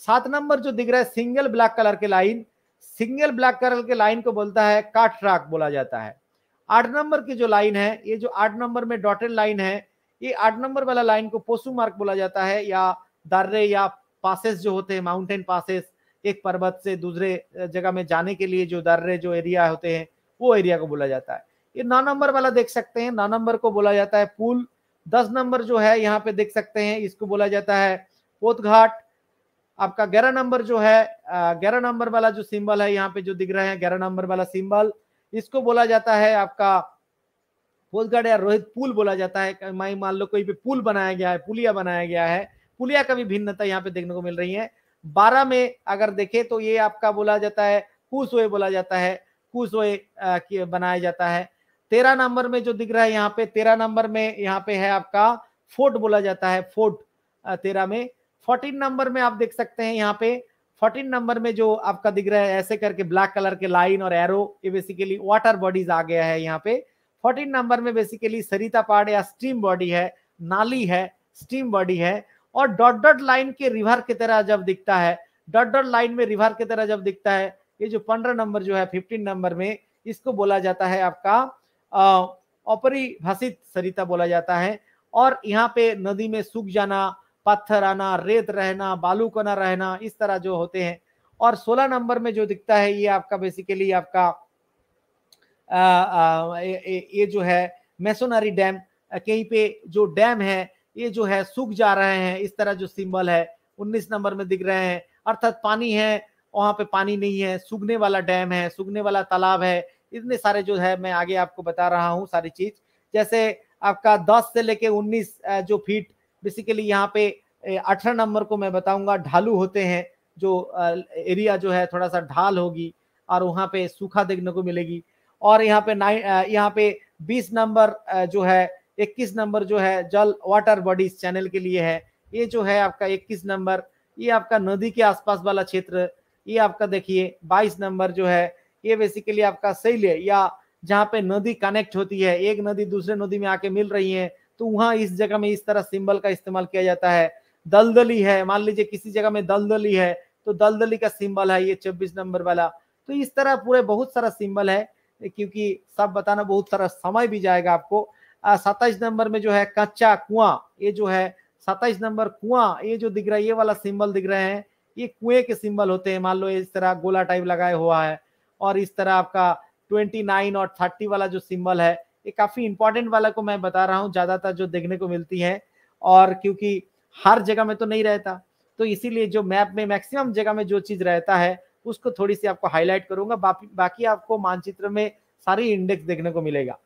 सात नंबर जो दिख रहा है, सिंगल ब्लैक कलर के लाइन। सिंगल ब्लैक कलर के लाइन को बोलता है काट ट्रैक बोला जाता है। आठ नंबर की जो लाइन है, ये जो आठ नंबर में डॉटेड लाइन है, ये आठ नंबर वाला लाइन को पोसू मार्क बोला जाता है, या दर्रे या पासेस जो होते हैं, माउंटेन पासेस, एक पर्वत से दूसरे जगह में जाने के लिए जो दर्रे जो एरिया होते हैं, वो एरिया को बोला जाता है। ये नौ नंबर वाला देख सकते हैं, नौ नंबर को बोला जाता है, पुल। दस नंबर जो है, यहाँ पे देख सकते हैं, इसको बोला जाता है पोतघाट। आपका ग्यारह नंबर जो है ग्यारह नंबर वाला जो सिंबल है, यहाँ पे जो दिख रहे हैं, ग्यारह नंबर वाला सिंबल, इसको बोला जाता है आपका पोतघाट या रोहित पुल बोला जाता है। माई, मान लो कोई भी पुल बनाया गया है, पुलिया बनाया गया है, पुलिया का भी भिन्नता यहाँ पे देखने को मिल रही है। बारह में अगर देखे तो ये आपका बोला जाता है, कुसोए बोला जाता है, कुसोए बनाया जाता है। तेरह नंबर में जो दिख रहा है यहाँ पे, तेरह नंबर में यहाँ पे है आपका फोर्ट बोला जाता है, फोर्ट तेरह में। फोर्टीन नंबर में आप देख सकते हैं यहाँ पे, फोर्टीन नंबर में जो आपका दिख रहा है, ऐसे करके ब्लैक कलर के लाइन और एरो ये बेसिकली वाटर बॉडीज आ गया है यहाँ पे। फोर्टीन नंबर में बेसिकली सरिता पहाड़ या स्टीम बॉडी है, नाली है स्टीम बॉडी है, और डॉट डॉट लाइन के रिवर की तरह जब दिखता है डॉट डॉट लाइन में रिवर की तरह जब दिखता है, ये जो पंद्रह नंबर जो है फिफ्टीन नंबर में, इसको बोला जाता है आपका अपरिभाषित सरिता बोला जाता है। और यहाँ पे नदी में सूख जाना, पत्थर आना, रेत रहना, बालू कना रहना, इस तरह जो होते हैं। और 16 नंबर में जो दिखता है, ये आपका बेसिकली आपका ये जो है मेसोनरी डैम कहीं पे जो डैम है, ये जो है, सूख जा रहे हैं, इस तरह जो सिंबल है 19 नंबर में दिख रहे हैं। अर्थात पानी है, वहाँ पे पानी नहीं है, सूखने वाला डैम है, सूखने वाला तालाब है इतने सारे जो है, मैं आगे आपको बता रहा हूँ सारी चीज़। जैसे आपका 10 से लेके 19 जो फीट बेसिकली यहाँ पे अठारह नंबर को मैं बताऊँगा। ढालू होते हैं, जो एरिया जो है, थोड़ा सा ढाल होगी और वहाँ पे सूखा देखने को मिलेगी। और यहाँ पे नाइन यहाँ पे बीस नंबर जो है, इक्कीस नंबर जो है, जल वाटर बॉडीज चैनल के लिए है। ये जो है आपका इक्कीस नंबर, ये आपका नदी के आसपास वाला क्षेत्र, ये आपका देखिए, बाईस नंबर जो है ये बेसिकली आपका शैल्य या जहाँ पे नदी कनेक्ट होती है, एक नदी दूसरे नदी में आके मिल रही है तो वहाँ इस जगह में इस तरह सिंबल का इस्तेमाल किया जाता है। दलदली है, मान लीजिए किसी जगह में दलदली है तो दलदली का सिंबल है ये चौबीस नंबर वाला। तो इस तरह पूरे बहुत सारा सिंबल है, क्योंकि सब बताना बहुत सारा समय भी जाएगा आपको। सत्ताईस नंबर में जो है कच्चा कुआँ, ये जो है सत्ताईस नंबर कुआँ, ये जो दिख रहा है, ये वाला सिंबल दिख रहे हैं, ये कुएँ के सिंबल होते हैं। मान लो इस तरह गोला टाइप लगाया हुआ है और इस तरह आपका ट्वेंटी नाइन और थर्टी वाला जो सिंबल है, ये काफ़ी इंपॉर्टेंट वाला को मैं बता रहा हूँ, ज़्यादातर जो देखने को मिलती है। और क्योंकि हर जगह में तो नहीं रहता तो इसीलिए जो मैप में मैक्सिमम जगह में जो चीज़ रहता है, उसको थोड़ी सी आपको हाईलाइट करूँगा। बाकी बाकी आपको मानचित्र में सारी इंडेक्स देखने को मिलेगा।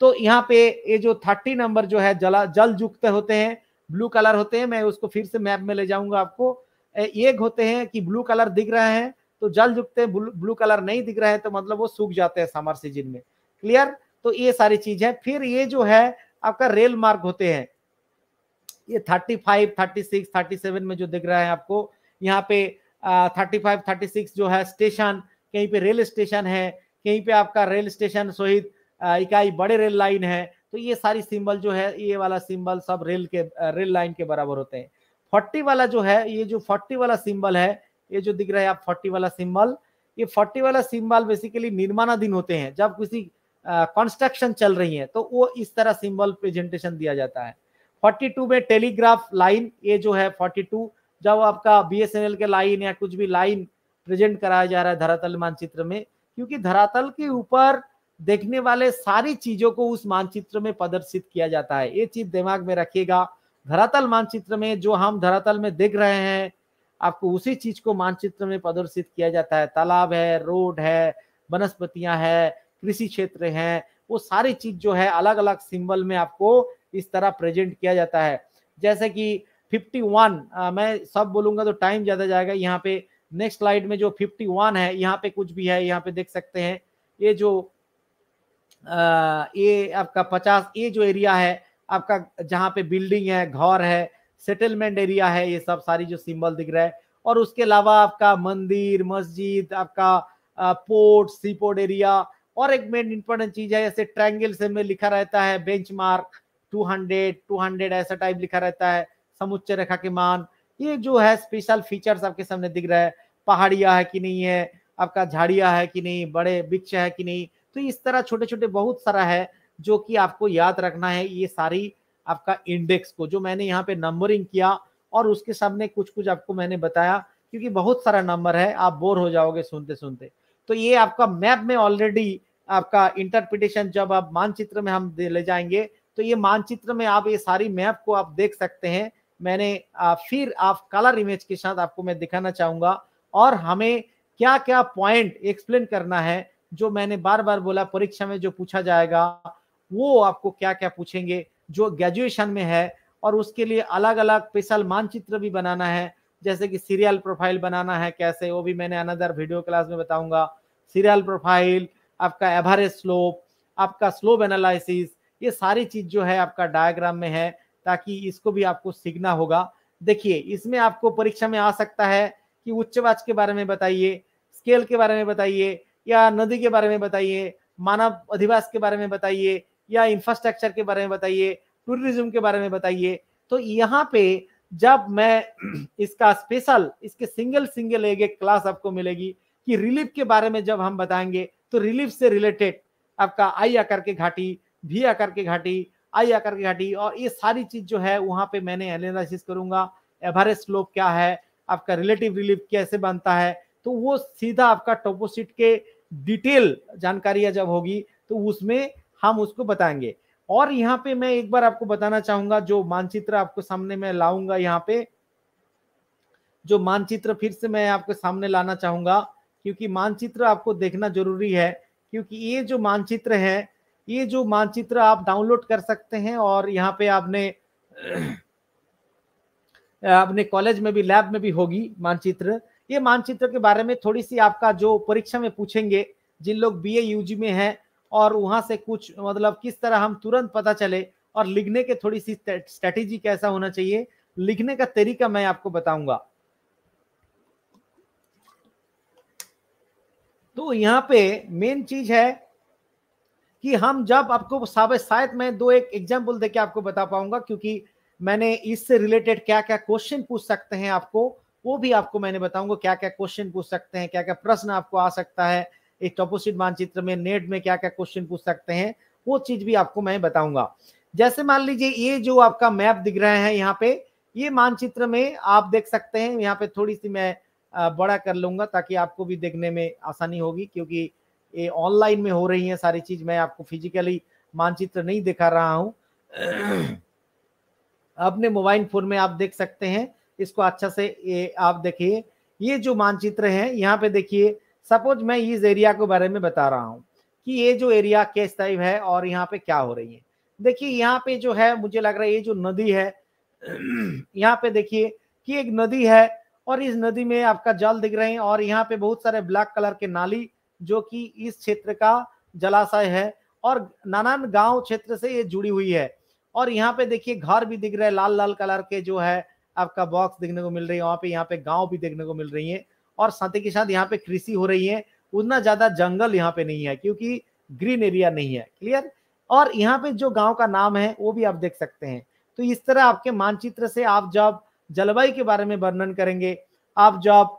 तो यहाँ पे ये जो थर्टी नंबर जो है, जला, जल युक्त होते हैं ब्लू कलर होते हैं, मैं उसको फिर से मैप में ले जाऊँगा आपको। एक होते हैं कि ब्लू कलर दिख रहे हैं तो जल युक्त ब्लू कलर नहीं दिख रहे हैं तो मतलब वो सूख जाते हैं समर सीज़न में। क्लियर तो ये सारी चीज़ है। फिर ये जो है, आपका रेल मार्ग होते हैं। ये thirty five thirty six thirty seven में जो दिख रहा है आपको, यहाँ पे थर्टी फाइव थर्टी सिक्स जो है स्टेशन कहीं पे रेल स्टेशन है, कहीं पे आपका रेल स्टेशन शहीद इकाई बड़े रेल लाइन है। तो ये सारी सिंबल जो है, ये वाला सिंबल सब रेल के, रेल लाइन के बराबर होते हैं। फोर्टी वाला जो है, ये जो फोर्टी वाला सिंबल है ये जो दिख रहा है, आप फोर्टी वाला सिंबल ये फोर्टी वाला सिंबल बेसिकली निर्माणाधीन होते हैं, जब किसी कंस्ट्रक्शन चल रही है तो वो इस तरह सिंबल प्रेजेंटेशन दिया जाता है। 42 में टेलीग्राफ लाइन ये जो है 42 जब आपका बीएसएनएल के लाइन या कुछ भी लाइन प्रेजेंट कराया जा रहा है धरातल मानचित्र में, क्योंकि धरातल के ऊपर देखने वाले सारी चीज़ों को उस मानचित्र में प्रदर्शित किया जाता है। ये चीज़ दिमाग में रखिएगा, धरातल मानचित्र में जो हम धरातल में देख रहे हैं आपको उसी चीज़ को मानचित्र में प्रदर्शित किया जाता है। तालाब है रोड है वनस्पतियाँ है कृषि क्षेत्र है वो सारी चीज़ जो है अलग अलग सिंबल में आपको इस तरह प्रेजेंट किया जाता है। जैसे कि 51 आ, मैं सब बोलूँगा तो टाइम ज़्यादा जाएगा। यहाँ पे नेक्स्ट स्लाइड में जो 51 है यहाँ पे कुछ भी है यहाँ पे देख सकते हैं। ये जो आ, ये आपका 50 ये जो एरिया है आपका जहाँ पे बिल्डिंग है घर है सेटलमेंट एरिया है, ये सब सारी जो सिंबल दिख रहा है। और उसके अलावा आपका मंदिर, मस्जिद, आपका पोर्ट सी पोर्ट एरिया और एक मेन इंपॉर्टेंट चीज़ है, जैसे ट्रायंगल से में लिखा रहता है bench mark two hundred two hundred ऐसा टाइप लिखा रहता है समुच्च रेखा के मान। ये जो है स्पेशल फीचर्स आपके सामने दिख रहा है, पहाड़िया है कि नहीं है, आपका झाड़िया है कि नहीं, बड़े वृक्ष है कि नहीं तो इस तरह छोटे छोटे बहुत सारा है जो कि आपको याद रखना है, ये सारी आपका इंडेक्स को, जो मैंने यहाँ पे नंबरिंग किया और उसके सामने कुछ कुछ आपको मैंने बताया, क्योंकि बहुत सारा नंबर है, आप बोर हो जाओगे सुनते सुनते तो ये आपका मैप में ऑलरेडी आपका इंटरप्रिटेशन जब आप मानचित्र में हम ले जाएँगे तो ये मानचित्र में आप ये सारी मैप को आप देख सकते हैं। मैंने फिर आप कलर इमेज के साथ आपको मैं दिखाना चाहूँगा और हमें क्या क्या पॉइंट एक्सप्लेन करना है, जो मैंने बार बार बोला, परीक्षा में जो पूछा जाएगा, वो आपको क्या क्या पूछेंगे जो ग्रेजुएशन में है और उसके लिए अलग अलग स्पेशल मानचित्र भी बनाना है, जैसे कि सीरियल प्रोफ़ाइल बनाना है कैसे, वो भी मैंने अनदर वीडियो क्लास में बताऊँगा। सीरियल प्रोफ़ाइल आपका एवरेज स्लोप आपका स्लोप एनालिसिस ये सारी चीज़ जो है आपका डायग्राम में है, ताकि इसको भी आपको सीखना होगा। देखिए, इसमें आपको परीक्षा में आ सकता है कि उच्चवाच के बारे में बताइए स्केल के बारे में बताइए, या नदी के बारे में बताइए, मानव अधिवास के बारे में बताइए या इंफ्रास्ट्रक्चर के बारे में बताइए टूरिज़्म के बारे में बताइए तो यहाँ पे जब मैं इसका स्पेशल इसके सिंगल सिंगल एक एक क्लास आपको मिलेगी कि रिलीफ के बारे में जब हम बताएँगे तो रिलीफ से रिलेटेड आपका आई आकर के घाटी भी आकर के घाटी आई आकर के घाटी और ये सारी चीज़ जो है वहाँ पे मैंने एनालिसिस करूँगा एवरेज स्लोप क्या है, आपका रिलेटिव रिलीफ कैसे बनता है तो वो सीधा आपका टोपोसिट के डिटेल जानकारियाँ जब होगी तो उसमें हम उसको बताएँगे। और यहाँ पे मैं एक बार आपको बताना चाहूँगा, जो मानचित्र आपको सामने में लाऊँगा यहाँ पे, जो मानचित्र फिर से मैं आपके सामने लाना चाहूँगा, क्योंकि मानचित्र आपको देखना ज़रूरी है, क्योंकि ये जो मानचित्र है, ये जो मानचित्र आप डाउनलोड कर सकते हैं और यहाँ पे आपने अपने कॉलेज में भी, लैब में भी होगी मानचित्र। ये मानचित्र के बारे में थोड़ी सी आपका जो परीक्षा में पूछेंगे, जिन लोग बीए यूजी में हैं और वहाँ से कुछ मतलब किस तरह हम तुरंत पता चले और लिखने के थोड़ी सी स्ट्रेटेजी कैसा होना चाहिए, लिखने का तरीका मैं आपको बताऊँगा। तो यहाँ पे मेन चीज़ है कि हम जब आपको शायद मैं दो एक एग्ज़ाम्पल देके आपको बता पाऊँगा, क्योंकि मैंने इससे रिलेटेड क्या क्या क्वेश्चन पूछ सकते हैं आपको, वो भी आपको मैंने बताऊँगा क्या क्या क्वेश्चन पूछ सकते हैं क्या क्या प्रश्न आपको आ सकता है। एक टॉपोसिट मानचित्र में, नेट में क्या क्या क्वेश्चन पूछ सकते हैं, वो चीज़ भी आपको मैं बताऊँगा। जैसे मान लीजिए, ये जो आपका मैप दिख रहा है यहाँ पे, ये मानचित्र में आप देख सकते हैं। यहाँ पे थोड़ी सी मैं बड़ा कर लूँगा ताकि आपको भी देखने में आसानी होगी, क्योंकि ये ऑनलाइन में हो रही है सारी चीज़। मैं आपको फिजिकली मानचित्र नहीं दिखा रहा हूँ। अपने मोबाइल फ़ोन में आप देख सकते हैं। इसको अच्छा से ये आप देखिए। ये जो मानचित्र है, यहाँ पे देखिए सपोज़ मैं इस एरिया के बारे में बता रहा हूँ कि ये जो एरिया किस टाइप है और यहाँ पे क्या हो रही है। देखिए, यहाँ पे जो है, मुझे लग रहा है ये जो नदी है, यहाँ पे देखिए कि एक नदी है और इस नदी में आपका जल दिख रहे हैं और यहाँ पे बहुत सारे ब्लैक कलर के नाली जो कि इस क्षेत्र का जलाशय है और नानान गाँव क्षेत्र से ये जुड़ी हुई है। और यहाँ पे देखिए, घर भी दिख रहे हैं लाल लाल कलर के जो है आपका बॉक्स देखने को मिल रही है, वहाँ पे यहाँ पे गाँव भी देखने को मिल रही है। और साथ के साथ यहाँ पे कृषि हो रही है। उतना ज़्यादा जंगल यहाँ पे नहीं है, क्योंकि ग्रीन एरिया नहीं है। क्लियर और यहाँ पे जो गाँव का नाम है, वो भी आप देख सकते हैं। तो इस तरह आपके मानचित्र से आप जब जलवायु के बारे में वर्णन करेंगे, आप जब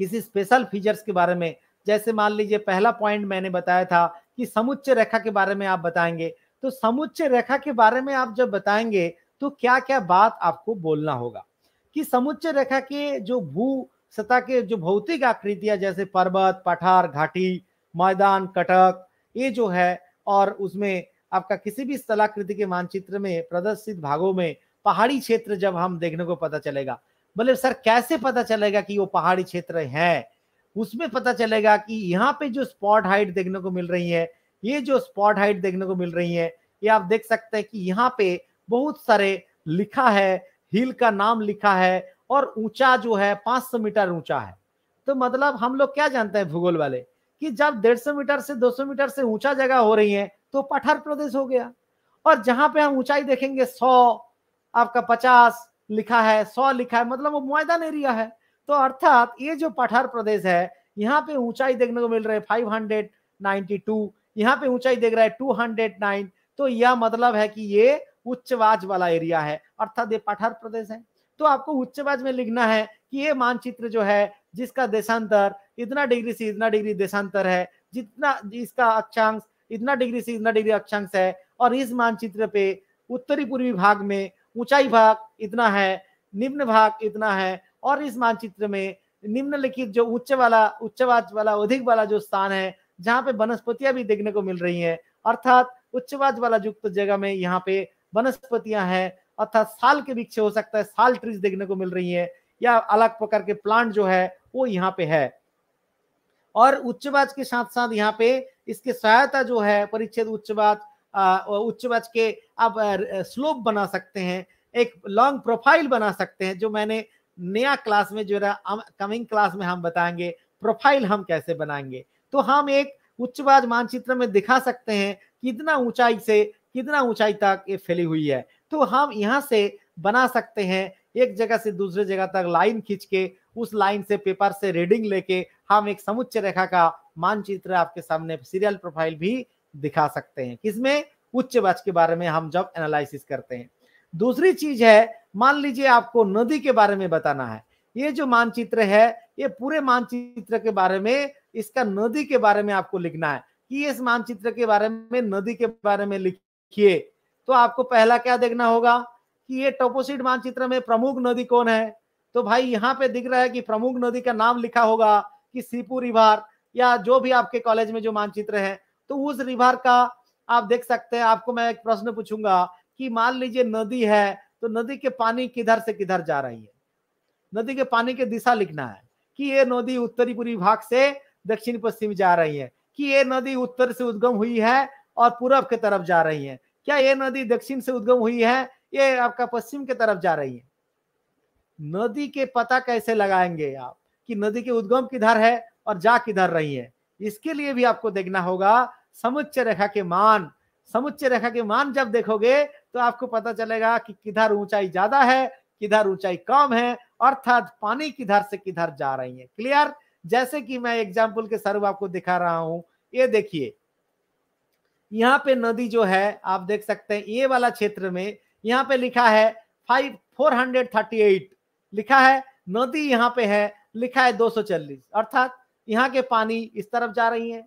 किसी स्पेशल फीचर्स के बारे में, जैसे मान लीजिए पहला पॉइंट मैंने बताया था कि समुच्च रेखा के बारे में आप बताएँगे। तो समुच्च रेखा के बारे में आप जब बताएँगे तो क्या क्या बात आपको बोलना होगा? कि समुच्च रेखा के जो भू सतह के जो भौतिक आकृतियाँ जैसे पर्वत, पठार, घाटी, मैदान, कटक, ये जो है, और उसमें आपका किसी भी स्थलाकृति के मानचित्र में प्रदर्शित भागों में पहाड़ी क्षेत्र जब हम देखने को पता चलेगा बोले सर कैसे पता चलेगा कि वो पहाड़ी क्षेत्र है? उसमें पता चलेगा कि यहाँ पे जो स्पॉट हाइट देखने को मिल रही है, ये जो स्पॉट हाइट देखने को मिल रही है, ये आप देख सकते हैं कि यहाँ पे बहुत सारे लिखा है, हिल का नाम लिखा है और ऊँचा जो है 500 मीटर ऊँचा है। तो मतलब हम लोग क्या जानते हैं भूगोल वाले? कि जब 150 मीटर से 200 मीटर से ऊँचा जगह हो रही है तो पठार प्रदेश हो गया। और जहाँ पे हम ऊंचाई देखेंगे 100 आपका 50 लिखा है 100 लिखा है मतलब वो मैदान एरिया है। तो अर्थात ये जो पठार प्रदेश है, यहाँ पे ऊंचाई देखने को मिल रहा है 592 यहाँ पे ऊंचाई देख रहा है 209 तो यह मतलब है कि ये उच्चवाज वाला एरिया है। अर्थात ये पठार प्रदेश है। तो आपको उच्चवाज में लिखना है कि ये मानचित्र जो है, जिसका देशांतर इतना डिग्री से इतना डिग्री देशांतर है, जितना इसका अक्षांश इतना डिग्री से इतना डिग्री अक्षांश है, और इस मानचित्र पे उत्तरी पूर्वी भाग में ऊंचाई भाग इतना है, निम्न भाग इतना है, और इस मानचित्र में निम्नलिखित जो उच्च वाला उच्चवाज वाला, अधिक वाला जो स्थान है, जहाँ पे वनस्पतियाँ भी देखने को मिल रही हैं, अर्थात उच्चवाज वाला युक्त जगह में यहाँ पे वनस्पतियाँ हैं अर्थात साल के वृक्ष हो सकता है, साल ट्रीज देखने को मिल रही है, या अलग प्रकार के प्लांट जो है, वो यहाँ पे है। और उच्चवाज के साथ साथ यहाँ पे इसके सहायता जो है, परिच्छेद उच्चवाज उच्चवाज के आप स्लोप बना सकते हैं, एक लॉन्ग प्रोफ़ाइल बना सकते हैं, जो मैंने नया क्लास में, जो है कमिंग क्लास में हम बताएँगे प्रोफ़ाइल हम कैसे बनाएँगे। तो हम एक उच्चवाज मानचित्र में दिखा सकते हैं, कितना ऊंचाई से, कितना ऊंचाई तक ये फैली हुई है। तो हम यहाँ से बना सकते हैं, एक जगह से दूसरे जगह तक लाइन खींच के, उस लाइन से पेपर से रीडिंग लेके हम एक समुच्च रेखा का मानचित्र आपके सामने सीरियल प्रोफ़ाइल भी दिखा सकते हैं। किसमें उच्च बच के बारे में हम जब एनालिसिस करते हैं। दूसरी चीज़ है, मान लीजिए आपको नदी के बारे में बताना है। ये जो मानचित्र है, ये पूरे मानचित्र के बारे में, इसका नदी के बारे में आपको लिखना है कि इस मानचित्र के बारे में, नदी के बारे में लिखिए। तो आपको पहला क्या देखना होगा कि ये टोपोसिट मानचित्र में प्रमुख नदी कौन है? तो भाई, यहाँ पे दिख रहा है कि प्रमुख नदी का नाम लिखा होगा कि सीपू रिभार या जो भी आपके कॉलेज में जो मानचित्र है। तो उस रिभार का आप देख सकते हैं। आपको मैं एक प्रश्न पूछूँगा कि मान लीजिए नदी है तो नदी के पानी किधर से किधर जा रही है? नदी के पानी के दिशा लिखना है कि ये नदी उत्तरी पूर्वी भाग से दक्षिण पश्चिम जा रही है, कि ये नदी उत्तर से उद्गम हुई है और पूर्व की तरफ़ जा रही है। क्या ये नदी दक्षिण से उद्गम हुई है? ये आपका पश्चिम की तरफ़ जा रही है। नदी के पता कैसे लगाएँगे आप कि नदी के उद्गम किधर है और जा किधर रही है? इसके लिए भी आपको देखना होगा समुच्च रेखा के मान। समुच्च रेखा के मान जब देखोगे तो आपको पता चलेगा कि किधर ऊंचाई ज़्यादा है, किधर ऊंचाई कम है, अर्थात पानी किधर से किधर जा रही है। क्लियर? जैसे कि मैं एग्ज़ाम्पल के स्वरूप आपको दिखा रहा हूँ। ये देखिए यहाँ पे नदी जो है, आप देख सकते हैं, ये वाला क्षेत्र में यहाँ पे लिखा है five four hundred thirty eight लिखा है, नदी यहाँ पे है, लिखा है दो सौ चालीस। अर्थात यहाँ के पानी इस तरफ़ जा रही है।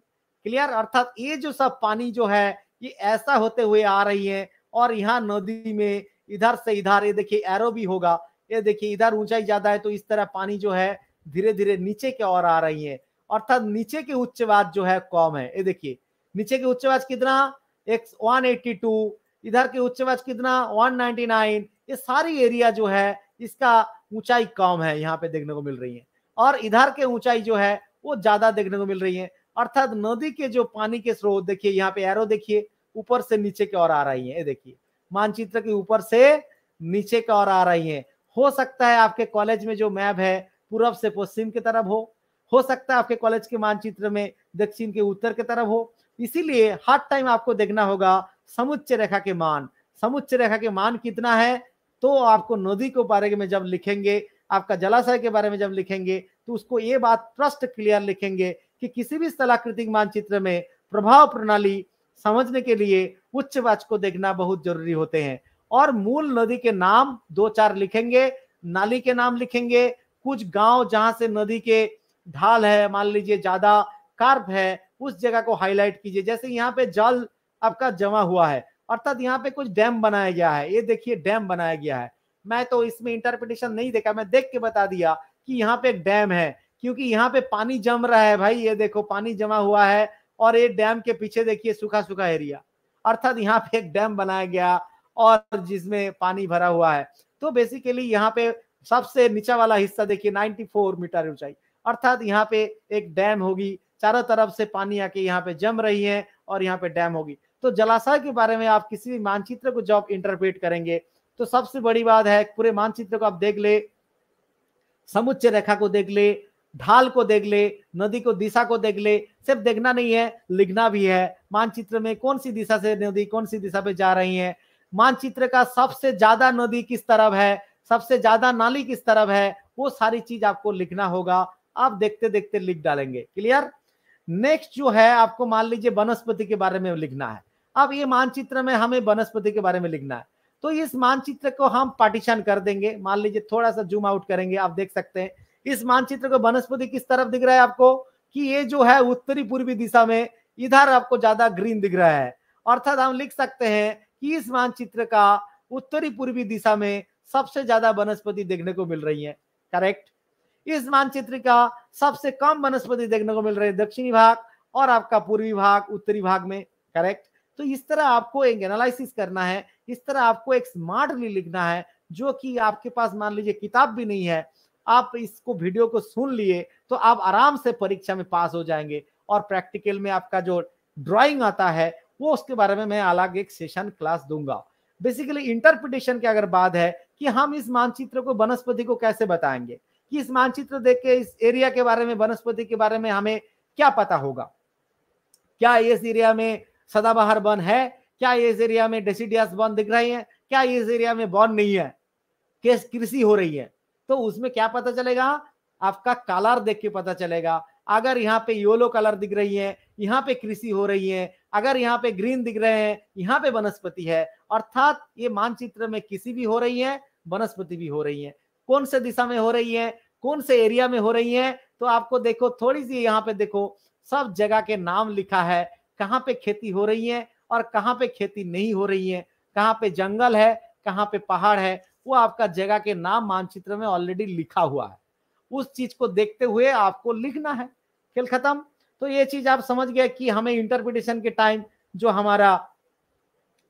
क्लियर? अर्थात ये जो सब पानी जो है, ये ऐसा होते हुए आ रही है और यहाँ नदी में इधर से इधर, ये देखिए एरो भी होगा। ये देखिए, इधर ऊंचाई ज़्यादा है तो इस तरह पानी जो है धीरे धीरे नीचे की ओर आ रही है। अर्थात नीचे के उच्चवाद जो है, कम है। ये देखिए नीचे के उच्चवाज कितना? एक 182 इधर के उच्चवाज कितना? 199 ये सारी एरिया जो है, इसका ऊंचाई कम है, यहाँ पे देखने को मिल रही है। और इधर के ऊंचाई जो है, वो ज़्यादा देखने को मिल रही है। अर्थात नदी के जो पानी के स्रोत, देखिए, यहाँ पे एरो देखिए, ऊपर से नीचे की ओर आ रही है देखिए। मानचित्र के ऊपर से नीचे की ओर आ रही है। हो सकता है आपके कॉलेज में जो मैप है, पूर्व से पश्चिम की तरफ़ हो। हो सकता है आपके कॉलेज के मानचित्र में दक्षिण के उत्तर की तरफ़ हो। इसीलिए हर टाइम आपको देखना होगा समुच्च रेखा के मान। समुच्च रेखा के मान कितना है? तो आपको नदी के बारे में जब लिखेंगे, आपका जलाशय के बारे में जब लिखेंगे तो उसको ये बात प्रश्न क्लियर लिखेंगे कि किसी भी स्थलाकृतिक मानचित्र में प्रभाव प्रणाली समझने के लिए उच्च वाच को देखना बहुत ज़रूरी होते हैं। और मूल नदी के नाम दो चार लिखेंगे, नाली के नाम लिखेंगे। कुछ गाँव जहाँ से नदी के ढाल है, मान लीजिए ज़्यादा कार्प है उस जगह को हाईलाइट कीजिए। जैसे यहाँ पे जल आपका जमा हुआ है, अर्थात यहाँ पे कुछ डैम बनाया गया है। ये देखिए डैम बनाया गया है। मैं तो इसमें इंटरप्रिटेशन नहीं देखा, मैं देख के बता दिया कि यहाँ पे एक डैम है, क्योंकि यहाँ पे पानी जम रहा है भाई। ये देखो, पानी जमा हुआ है और ये डैम के पीछे देखिए सूखा सूखा एरिया अर्थात यहाँ पे एक डैम बनाया गया और जिसमें पानी भरा हुआ है। तो बेसिकली यहाँ पे सबसे नीचा वाला हिस्सा देखिए 94 मीटर ऊंचाई। अर्थात यहाँ पे एक डैम होगी चारों तरफ़ से पानी आके यहाँ पे जम रही है और यहाँ पे डैम होगी। तो जलाशय के बारे में आप किसी भी मानचित्र को जब इंटरप्रेट करेंगे तो सबसे बड़ी बात है, पूरे मानचित्र को आप देख ले, समुच्चय रेखा को देख ले, ढाल को देख ले, नदी को, दिशा को देख ले, सिर्फ़ देखना नहीं है, लिखना भी है, मानचित्र में कौन सी दिशा से नदी, कौन सी दिशा पे जा रही है, मानचित्र का सबसे ज़्यादा नदी किस तरफ़ है, सबसे ज़्यादा नाली किस तरफ़ है, वो सारी चीज़ आपको लिखना होगा, आप देखते देखते लिख डालेंगे, क्लियर? नेक्स्ट जो है, आपको मान लीजिए वनस्पति के बारे में लिखना है। अब ये मानचित्र में हमें वनस्पति के बारे में लिखना है। तो इस मानचित्र को हम पार्टीशन कर देंगे। मान लीजिए थोड़ा सा जूम आउट करेंगे, आप देख सकते हैं। इस मानचित्र को वनस्पति किस तरफ़ दिख रहा है आपको? कि ये जो है उत्तरी पूर्वी दिशा में, इधर आपको ज़्यादा ग्रीन दिख रहा है। अर्थात हम लिख सकते हैं कि इस मानचित्र का उत्तरी पूर्वी दिशा में सबसे ज़्यादा वनस्पति देखने को मिल रही है। करेक्ट इस मानचित्र का सबसे कम वनस्पति देखने को मिल रही है दक्षिणी भाग और आपका पूर्वी भाग, उत्तरी भाग में करेक्ट तो इस तरह आपको एक एनालिसिस करना है, इस तरह आपको एक स्मार्टली लिखना है, जो कि आपके पास मान लीजिए किताब भी नहीं है, आप इसको वीडियो को सुन लिए तो आप आराम से परीक्षा में पास हो जाएँगे और प्रैक्टिकल में आपका जो ड्राइंग आता है, वो उसके बारे में मैं अलग एक सेशन क्लास दूँगा। बेसिकली इंटरप्रिटेशन की अगर बात है कि हम इस मानचित्र को वनस्पति को कैसे बताएँगे? कि इस मानचित्र देख के, इस एरिया के बारे में, वनस्पति के बारे में हमें क्या पता होगा? क्या इस एरिया में सदाबहार वन है? क्या इस एरिया में डेसिडियस वन दिख रही है? क्या इस एरिया में वन नहीं है? कृषि हो रही है। तो उसमें क्या पता चलेगा? आपका कलर देख के पता चलेगा। अगर यहाँ पे येलो कलर दिख रही है, यहाँ पे कृषि हो रही है, अगर यहाँ पे ग्रीन दिख रहे हैं, यहाँ पे वनस्पति है, अर्थात ये मानचित्र में किसी भी हो रही है, वनस्पति भी हो रही है। कौन से दिशा में हो रही है कौन से एरिया में हो रही है तो आपको देखो थोड़ी सी यहाँ पे देखो सब जगह के नाम लिखा है कहाँ पे खेती हो रही है और कहाँ पे खेती नहीं हो रही है कहाँ पे जंगल है कहाँ पे पहाड़ है वो आपका जगह के नाम मानचित्र में ऑलरेडी लिखा हुआ है। उस चीज़ को देखते हुए आपको लिखना है। खेल खत्म। तो ये चीज़ आप समझ गए कि हमें इंटरप्रिटेशन के टाइम जो हमारा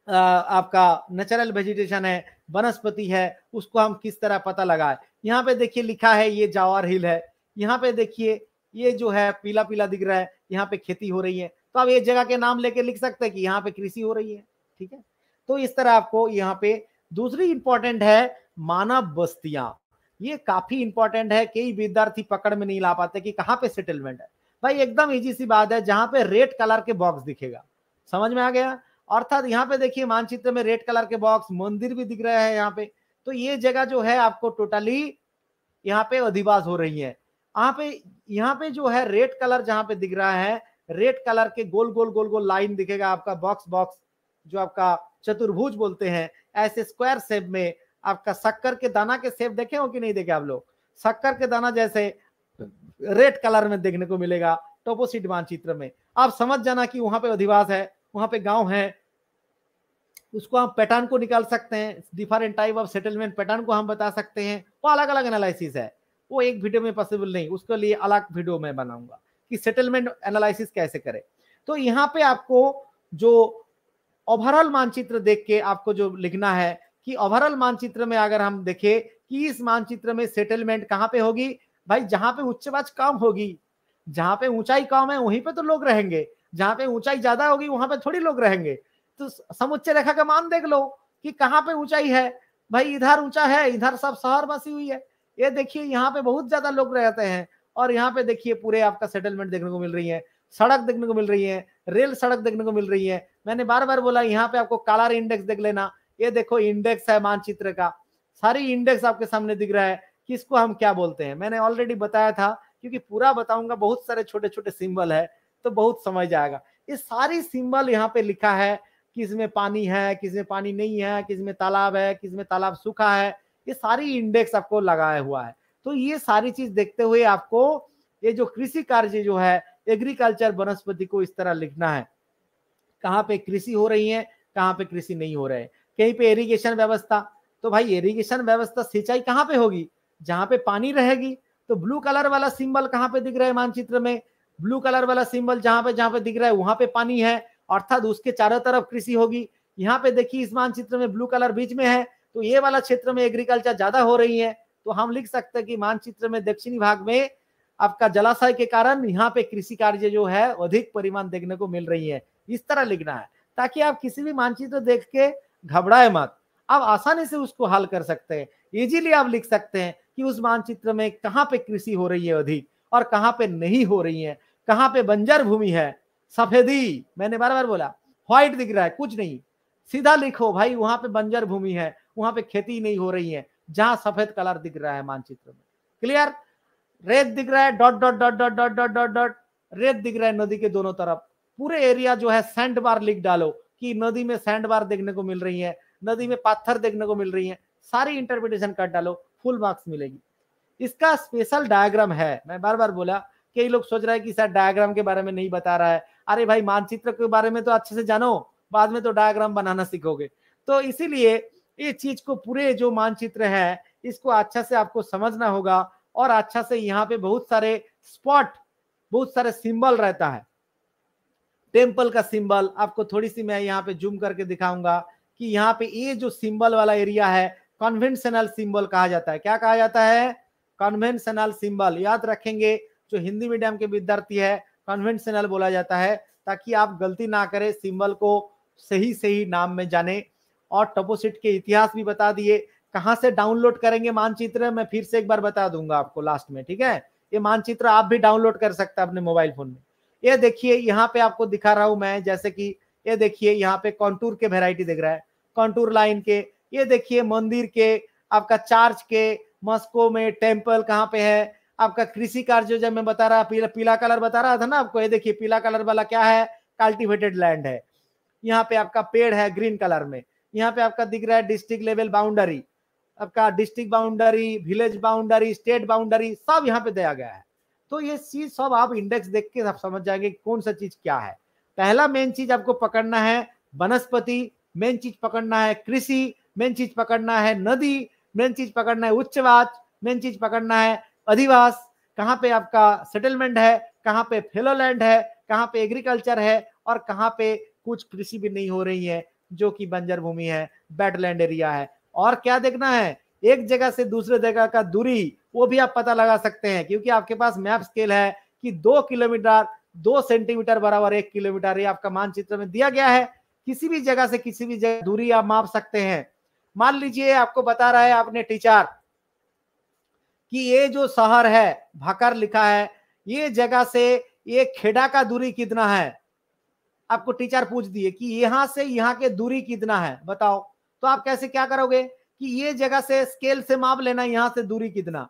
आ, आपका नेचुरल वेजिटेशन है वनस्पति है, उसको हम किस तरह पता लगाए? यहाँ पे देखिए लिखा है ये जवाहर हिल है। यहाँ पे देखिए ये जो है पीला पीला दिख रहा है, यहाँ पे खेती हो रही है। तो आप ये जगह के नाम लेके लिख सकते हैं कि यहाँ पे कृषि हो रही है, ठीक है? तो इस तरह आपको यहाँ पे दूसरी इंपॉर्टेंट है मानव बस्तियाँ। ये काफ़ी इंपॉर्टेंट है, कई विद्यार्थी पकड़ में नहीं ला पाते कि कहाँ पे सेटलमेंट है। भाई, एकदम इजी सी बात है, जहाँ पे रेड कलर के बॉक्स दिखेगा। समझ में आ गया? अर्थात यहाँ पे देखिए मानचित्र में रेड कलर के बॉक्स, मंदिर भी दिख रहे हैं यहाँ पे। तो ये जगह जो है आपको टोटली यहाँ पे अधिवास हो रही है। यहाँ पे यहाँ पे जो है रेड कलर जहाँ पे दिख रहा है, रेड कलर के गोल गोल गोल गोल लाइन दिखेगा आपका बॉक्स बॉक्स जो आपका चतुर्भुज बोलते हैं। ऐसे स्क्वायर शेप में आपका शक्कर के दाना के शेप देखे हो कि नहीं देखे आप लोग? शक्कर के दाना जैसे रेड कलर में देखने को मिलेगा टोपोसिट मानचित्र में। आप समझ जाना कि वहाँ पे अधिवास है। वहाँ पे गाँव है, उसको हम पैटर्न को निकाल सकते हैं different type of settlement pattern को हम बता सकते हैं, वो अलग अलग एनालिसिस है। वो एक वीडियो में पॉसिबल नहीं, उसके लिए अलग वीडियो में बनाऊँगा कि सेटलमेंट एनालिसिस कैसे करें। तो यहाँ पे आपको जो ओवरऑल मानचित्र देख के आपको जो लिखना है कि ओवरऑल मानचित्र में अगर हम देखें कि इस मानचित्र में सेटलमेंट कहाँ पे होगी, भाई जहाँ पे उच्चवाच कम होगी, जहाँ पे ऊंचाई कम है, वहीं पे तो लोग रहेंगे। जहाँ पे ऊंचाई ज़्यादा होगी, वहाँ पे थोड़ी लोग रहेंगे। तो समुच्चय रेखा का मान देख लो कि कहाँ पे ऊंचाई है। भाई, इधर ऊँचा है, इधर सब शहर बसी हुई है। ये देखिए, यहाँ पे बहुत ज़्यादा लोग रहते हैं और यहाँ पे देखिए, पूरे आपका सेटलमेंट देखने को मिल रही है, सड़क देखने को मिल रही है, रेल सड़क देखने को मिल रही है। मैंने बार बार बोला, यहाँ पे आपको कालार इंडेक्स देख लेना। ये देखो इंडेक्स है मानचित्र का। सारी इंडेक्स आपके सामने दिख रहा है कि इसको हम क्या बोलते हैं? मैंने ऑलरेडी बताया था, क्योंकि पूरा बताऊँगा, बहुत सारे छोटे छोटे सिंबल है। तो बहुत समझ आएगा ये सारी सिंबल यहाँ पे लिखा है, किसमें पानी है, किसमें पानी नहीं है, किसमें तालाब है, किसमें तालाब सूखा है, ये सारी इंडेक्स आपको लगाया हुआ है। तो ये सारी चीज़ देखते हुए आपको ये जो कृषि कार्य जो है एग्रीकल्चर वनस्पति को इस तरह लिखना है। कहाँ पे कृषि हो रही है, कहाँ पे कृषि नहीं हो रहे। कहीं पे इरिगेशन व्यवस्था तो भाई इरिगेशन व्यवस्था सिंचाई कहाँ पे होगी? जहाँ पे पानी रहेगी तो ब्लू कलर वाला सिंबल कहाँ पे दिख रहा है मानचित्र में? ब्लू कलर वाला सिंबल जहाँ पे जहाँ पे दिख रहा है, वहाँ पे पानी है, अर्थात उसके चारों तरफ़ कृषि होगी। यहाँ पे देखिए, इस मानचित्र में ब्लू कलर बीच में है तो ये वाला क्षेत्र में एग्रीकल्चर ज़्यादा हो रही है। तो हम लिख सकते हैं कि मानचित्र में दक्षिणी भाग में आपका जलाशय के कारण यहाँ पे कृषि कार्य जो है, अधिक परिमाण देखने को मिल रही है। इस तरह लिखना है, ताकि आप किसी भी मानचित्र देख के घबराए मत। आप आसानी से उसको हल कर सकते हैं। इजीली आप लिख सकते हैं कि उस मानचित्र में कहाँ पे कृषि हो रही है अधिक और कहाँ पे नहीं हो रही है। कहाँ पे बंजर भूमि है? सफेदी, मैंने बार बार बोला व्हाइट दिख रहा है, कुछ नहीं। सीधा लिखो भाई, वहाँ पे बंजर भूमि है, वहाँ पे खेती नहीं हो रही है, जहाँ सफ़ेद कलर दिख रहा है मानचित्र में। क्लियर रेत दिख रहा है dot dot dot dot dot dot dot dot रेत दिख रहा है नदी के दोनों तरफ़। पूरे एरिया जो है सैंड बार लिख डालो कि नदी में सैंड बार देखने को मिल रही है, नदी में पत्थर देखने को मिल रही है। सारी इंटरप्रिटेशन कर डालो फुल मार्क्स मिलेगी। इसका स्पेशल डायग्राम है, मैं बार बार बोला कई लोग सोच रहे हैं कि सर डायग्राम के बारे में नहीं बता रहा है। अरे भाई, मानचित्र के बारे में तो अच्छे से जानो, बाद में तो डायग्राम बनाना सीखोगे। तो इसीलिए ये चीज़ को पूरे जो मानचित्र है, इसको अच्छा से आपको समझना होगा और अच्छा से यहाँ पे बहुत सारे स्पॉट बहुत सारे सिंबल रहता है। टेंपल का सिंबल आपको थोड़ी सी मैं यहाँ पे जूम करके दिखाऊँगा कि यहाँ पे ये जो सिंबल वाला एरिया है कन्वेंशनल सिंबल कहा जाता है। क्या कहा जाता है? कन्वेंशनल सिंबल याद रखेंगे जो हिंदी मीडियम के विद्यार्थी है कन्वेंशनल बोला जाता है, ताकि आप गलती ना करें, सिंबल को सही सही नाम में जाने। और टपोसिट के इतिहास भी बता दिए। कहाँ से डाउनलोड करेंगे मानचित्र? मैं फिर से एक बार बता दूँगा आपको लास्ट में, ठीक है? ये मानचित्र आप भी डाउनलोड कर सकते हैं अपने मोबाइल फ़ोन में। ये देखिए, यहाँ पे आपको दिखा रहा हूँ मैं, जैसे कि ये देखिए, यहाँ पे कॉन्टूर के वेराइटी दिख रहा है। कॉन्टूर लाइन के, ये देखिए, मंदिर के, आपका चार्च के, मस्को में टेंपल कहाँ पे है? आपका कृषि कार्य जब मैं बता रहा, पीला पीला कलर बता रहा था ना आपको, ये देखिए, पीला कलर वाला क्या है? कल्टिवेटेड लैंड है। यहाँ पे आपका पेड़ है ग्रीन कलर में। यहाँ पे आपका दिख रहा है डिस्ट्रिक्ट लेवल बाउंड्री आपका district boundary village boundary state boundary सब यहाँ पे दिया गया है। तो ये चीज़ सब आप इंडेक्स देख के आप समझ जाएँगे कौन सा चीज़ क्या है। पहला मेन चीज़ आपको पकड़ना है वनस्पति मेन चीज़ पकड़ना है कृषि मेन चीज़ पकड़ना है नदी मेन चीज़ पकड़ना है उच्चवाच मेन चीज़ पकड़ना है अधिवास, कहाँ पे आपका सेटलमेंट है, कहाँ पे फेलोलैंड है, कहाँ पे एग्रीकल्चर है और कहाँ पे कुछ कृषि भी नहीं हो रही है, जो कि बंजर भूमि है बेडलैंड एरिया है। और क्या देखना है? एक जगह से दूसरे जगह का दूरी, वो भी आप पता लगा सकते हैं, क्योंकि आपके पास मैप स्केल है कि दो किलोमीटर, दो सेंटीमीटर बराबर एक किलोमीटर, ये आपका मानचित्र में दिया गया है। किसी भी जगह से किसी भी जगह दूरी आप माप सकते हैं। मान लीजिए आपको बता रहा है आपने टीचर कि ये जो शहर है, भाकर लिखा है, ये जगह से ये खेड़ा का दूरी कितना है? आपको टीचर पूछ दिए कि यहाँ से यहाँ के दूरी कितना है? बताओ। तो आप कैसे क्या करोगे कि ये जगह से स्केल से माप लेना, यहाँ से दूरी कितना?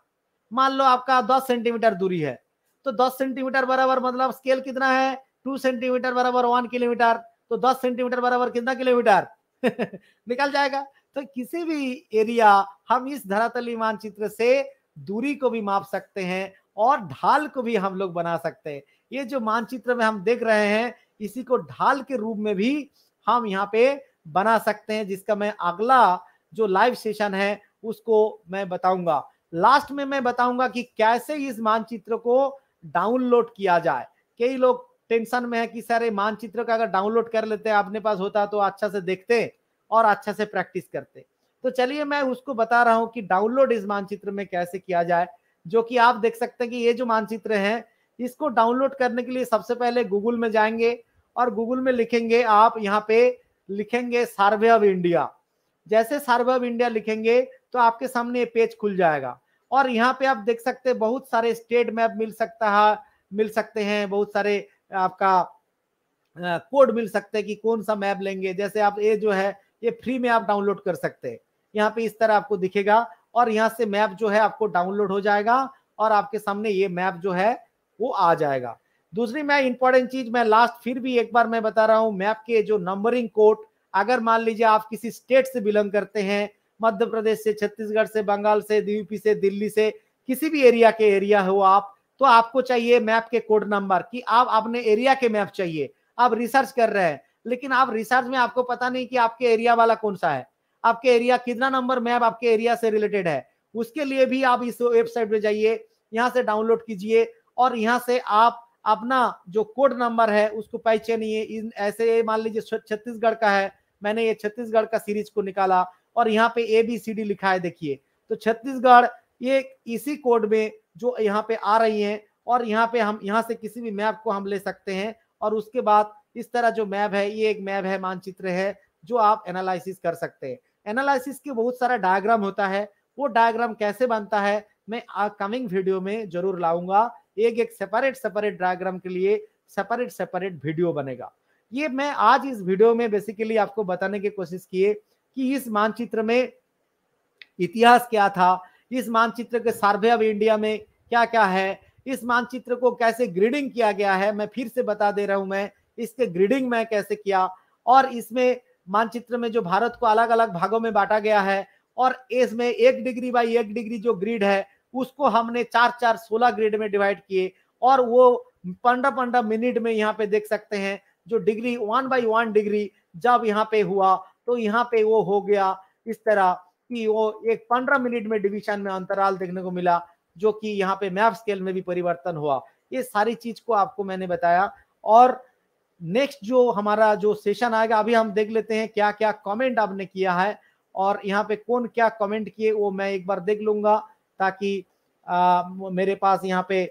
मान लो आपका 10 सेंटीमीटर दूरी है। तो 10 सेंटीमीटर बराबर मतलब स्केल कितना है? 2 सेंटीमीटर बराबर 1 किलोमीटर तो 10 सेंटीमीटर बराबर कितना किलोमीटर निकल जाएगा। तो किसी भी एरिया हम इस धरातली मानचित्र से दूरी को भी माप सकते हैं और ढाल को भी हम लोग बना सकते हैं। ये जो मानचित्र में हम देख रहे हैं, इसी को ढाल के रूप में भी हम यहाँ पे बना सकते हैं, जिसका मैं अगला जो लाइव सेशन है, उसको मैं बताऊँगा। लास्ट में मैं बताऊँगा कि कैसे इस मानचित्र को डाउनलोड किया जाए। कई लोग टेंशन में है कि सर, ये मानचित्र का अगर डाउनलोड कर लेते हैं, अपने पास होता तो अच्छा से देखते और अच्छा से प्रैक्टिस करते। तो चलिए मैं उसको बता रहा हूँ कि डाउनलोड इस मानचित्र में कैसे किया जाए, जो कि आप देख सकते हैं कि ये जो मानचित्र है, इसको डाउनलोड करने के लिए सबसे पहले गूगल में जाएँगे और गूगल में लिखेंगे आप यहाँ पे लिखेंगे सर्वे ऑफ़ इंडिया जैसे सर्वे ऑफ़ इंडिया लिखेंगे तो आपके सामने ये पेज खुल जाएगा। और यहाँ पे आप देख सकते हैं बहुत सारे स्टेट मैप मिल सकता है, मिल सकते हैं, बहुत सारे आपका कोड मिल सकते हैं कि कौन सा मैप लेंगे। जैसे आप ये जो है, ये फ्री में आप डाउनलोड कर सकते हैं। यहाँ पे इस तरह आपको दिखेगा और यहाँ से मैप जो है आपको डाउनलोड हो जाएगा और आपके सामने ये मैप जो है वो आ जाएगा। दूसरी मैं इंपॉर्टेंट चीज़ मैं लास्ट फिर भी एक बार मैं बता रहा हूँ, मैप के जो नंबरिंग कोड अगर मान लीजिए आप किसी स्टेट से बिलोंग करते हैं, मध्य प्रदेश से, छत्तीसगढ़ से, बंगाल से यूपी से, दिल्ली से, किसी भी एरिया के एरिया हो आप तो आपको चाहिए मैप के कोड नंबर कि आप अपने एरिया के मैप चाहिए। आप रिसर्च कर रहे हैं, लेकिन आप रिसर्च में आपको पता नहीं कि आपके एरिया वाला कौन सा है। आपके एरिया कितना नंबर मैप आपके एरिया से रिलेटेड है? उसके लिए भी आप इस वेबसाइट पे जाइए, यहाँ से डाउनलोड कीजिए और यहाँ से आप अपना जो कोड नंबर है उसको पहचानिए ऐसे मान लीजिए छत्तीसगढ़ का है, मैंने ये छत्तीसगढ़ का सीरीज़ को निकाला और यहाँ पे ए बी सी डी लिखा है, देखिए। तो छत्तीसगढ़ ये इसी कोड में जो यहाँ पे आ रही है और यहाँ पे हम, यहाँ से किसी भी मैप को हम ले सकते हैं और उसके बाद इस तरह जो मैप है, ये एक मैप है, मानचित्र है, जो आप एनालिसिस कर सकते हैं। एनालिसिस के बहुत सारा डायग्राम होता है, वो डायग्राम कैसे बनता है, मैं कमिंग वीडियो में ज़रूर लाऊँगा। एक एक सेपरेट सेपरेट डायग्राम के लिए सेपरेट सेपरेट वीडियो बनेगा। ये मैं आज इस वीडियो में बेसिकली आपको बताने की कोशिश किए कि इस मानचित्र में इतिहास क्या था, इस मानचित्र के सर्वे ऑफ़ इंडिया में क्या क्या है, इस मानचित्र को कैसे ग्रीडिंग किया गया है, मैं फिर से बता दे रहा हूँ मैं, इसके ग्रीडिंग मैं कैसे किया, और इसमें मानचित्र में जो भारत को अलग अलग भागों में बांटा गया है और इसमें एक डिग्री बाई एक डिग्री जो ग्रिड है, उसको हमने चार चार सोलह ग्रिड में डिवाइड किए और वो पंद्रह पंद्रह मिनट में यहाँ पे देख सकते हैं जो degree one by one degree जब यहाँ पे हुआ तो यहाँ पे वो हो गया इस तरह कि वो एक पंद्रह मिनट में डिवीज़न में अंतराल देखने को मिला, जो कि यहाँ पे मैप स्केल में भी परिवर्तन हुआ। ये सारी चीज़ को आपको मैंने बताया और नेक्स्ट जो हमारा जो सेशन आएगा अभी हम देख लेते हैं क्या क्या कमेंट आपने किया है और यहाँ पे कौन क्या कमेंट किए वो मैं एक बार देख लूँगा ताकि आ, मेरे पास यहाँ पे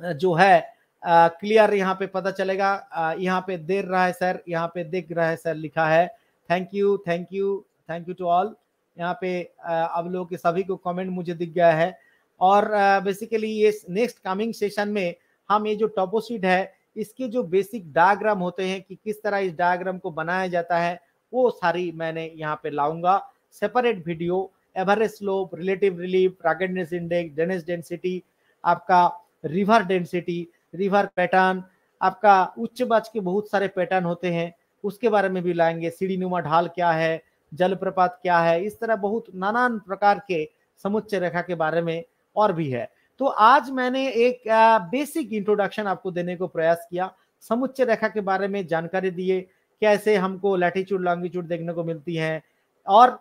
जो है क्लियर यहाँ पे पता चलेगा। यहाँ पे देर रहा है सर यहाँ पे देख रहा है सर लिखा है। Thank you thank you thank you to all यहाँ पे अब लोग के सभी को कमेंट मुझे दिख गया है। और बेसिकली ये नेक्स्ट कमिंग सेशन में हम ये जो टॉपोसीट है इसके जो बेसिक डायग्राम होते हैं कि किस तरह इस डायग्राम को बनाया जाता है, वो सारी मैंने यहाँ पे लाऊँगा। Separate video average slope relative relief ruggedness index dens density आपका रिवर डेंसिटी रिवर पैटर्न आपका उच्च बाज के बहुत सारे पैटर्न होते हैं, उसके बारे में भी लाएँगे। सीढ़ी नुमा ढाल क्या है, जलप्रपात क्या है, इस तरह बहुत नानान प्रकार के समुच्चय रेखा के बारे में और भी है। तो आज मैंने एक बेसिक इंट्रोडक्शन आपको देने को प्रयास किया। समुच्चय रेखा के बारे में जानकारी दिए, कैसे हमको लैटिट्यूड लॉन्गिट्यूड देखने को मिलती है। और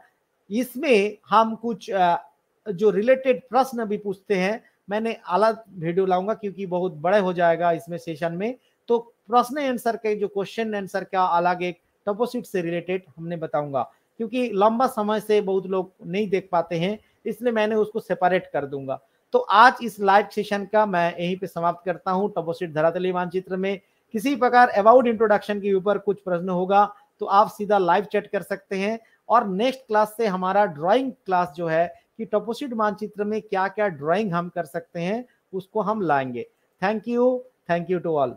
इसमें हम कुछ जो रिलेटेड प्रश्न भी पूछते हैं, मैंने अलग वीडियो लाऊँगा क्योंकि बहुत बड़े हो जाएगा इसमें सेशन में। तो प्रश्न आंसर के, जो क्वेश्चन आंसर का अलग एक टपोसिट से रिलेटेड हमने बताऊँगा। क्योंकि लंबा समय से बहुत लोग नहीं देख पाते हैं, इसलिए मैंने उसको सेपरेट कर दूँगा। तो आज इस लाइव सेशन का मैं यहीं पे समाप्त करता हूँ। टपोसिट धरातली मानचित्र में किसी प्रकार अबाउट इंट्रोडक्शन के ऊपर कुछ प्रश्न होगा तो आप सीधा लाइव चैट कर सकते हैं। और नेक्स्ट क्लास से हमारा ड्राइंग क्लास जो है कि टपोसिट मानचित्र में क्या क्या ड्राइंग हम कर सकते हैं, उसको हम लाएँगे। Thank you thank you to all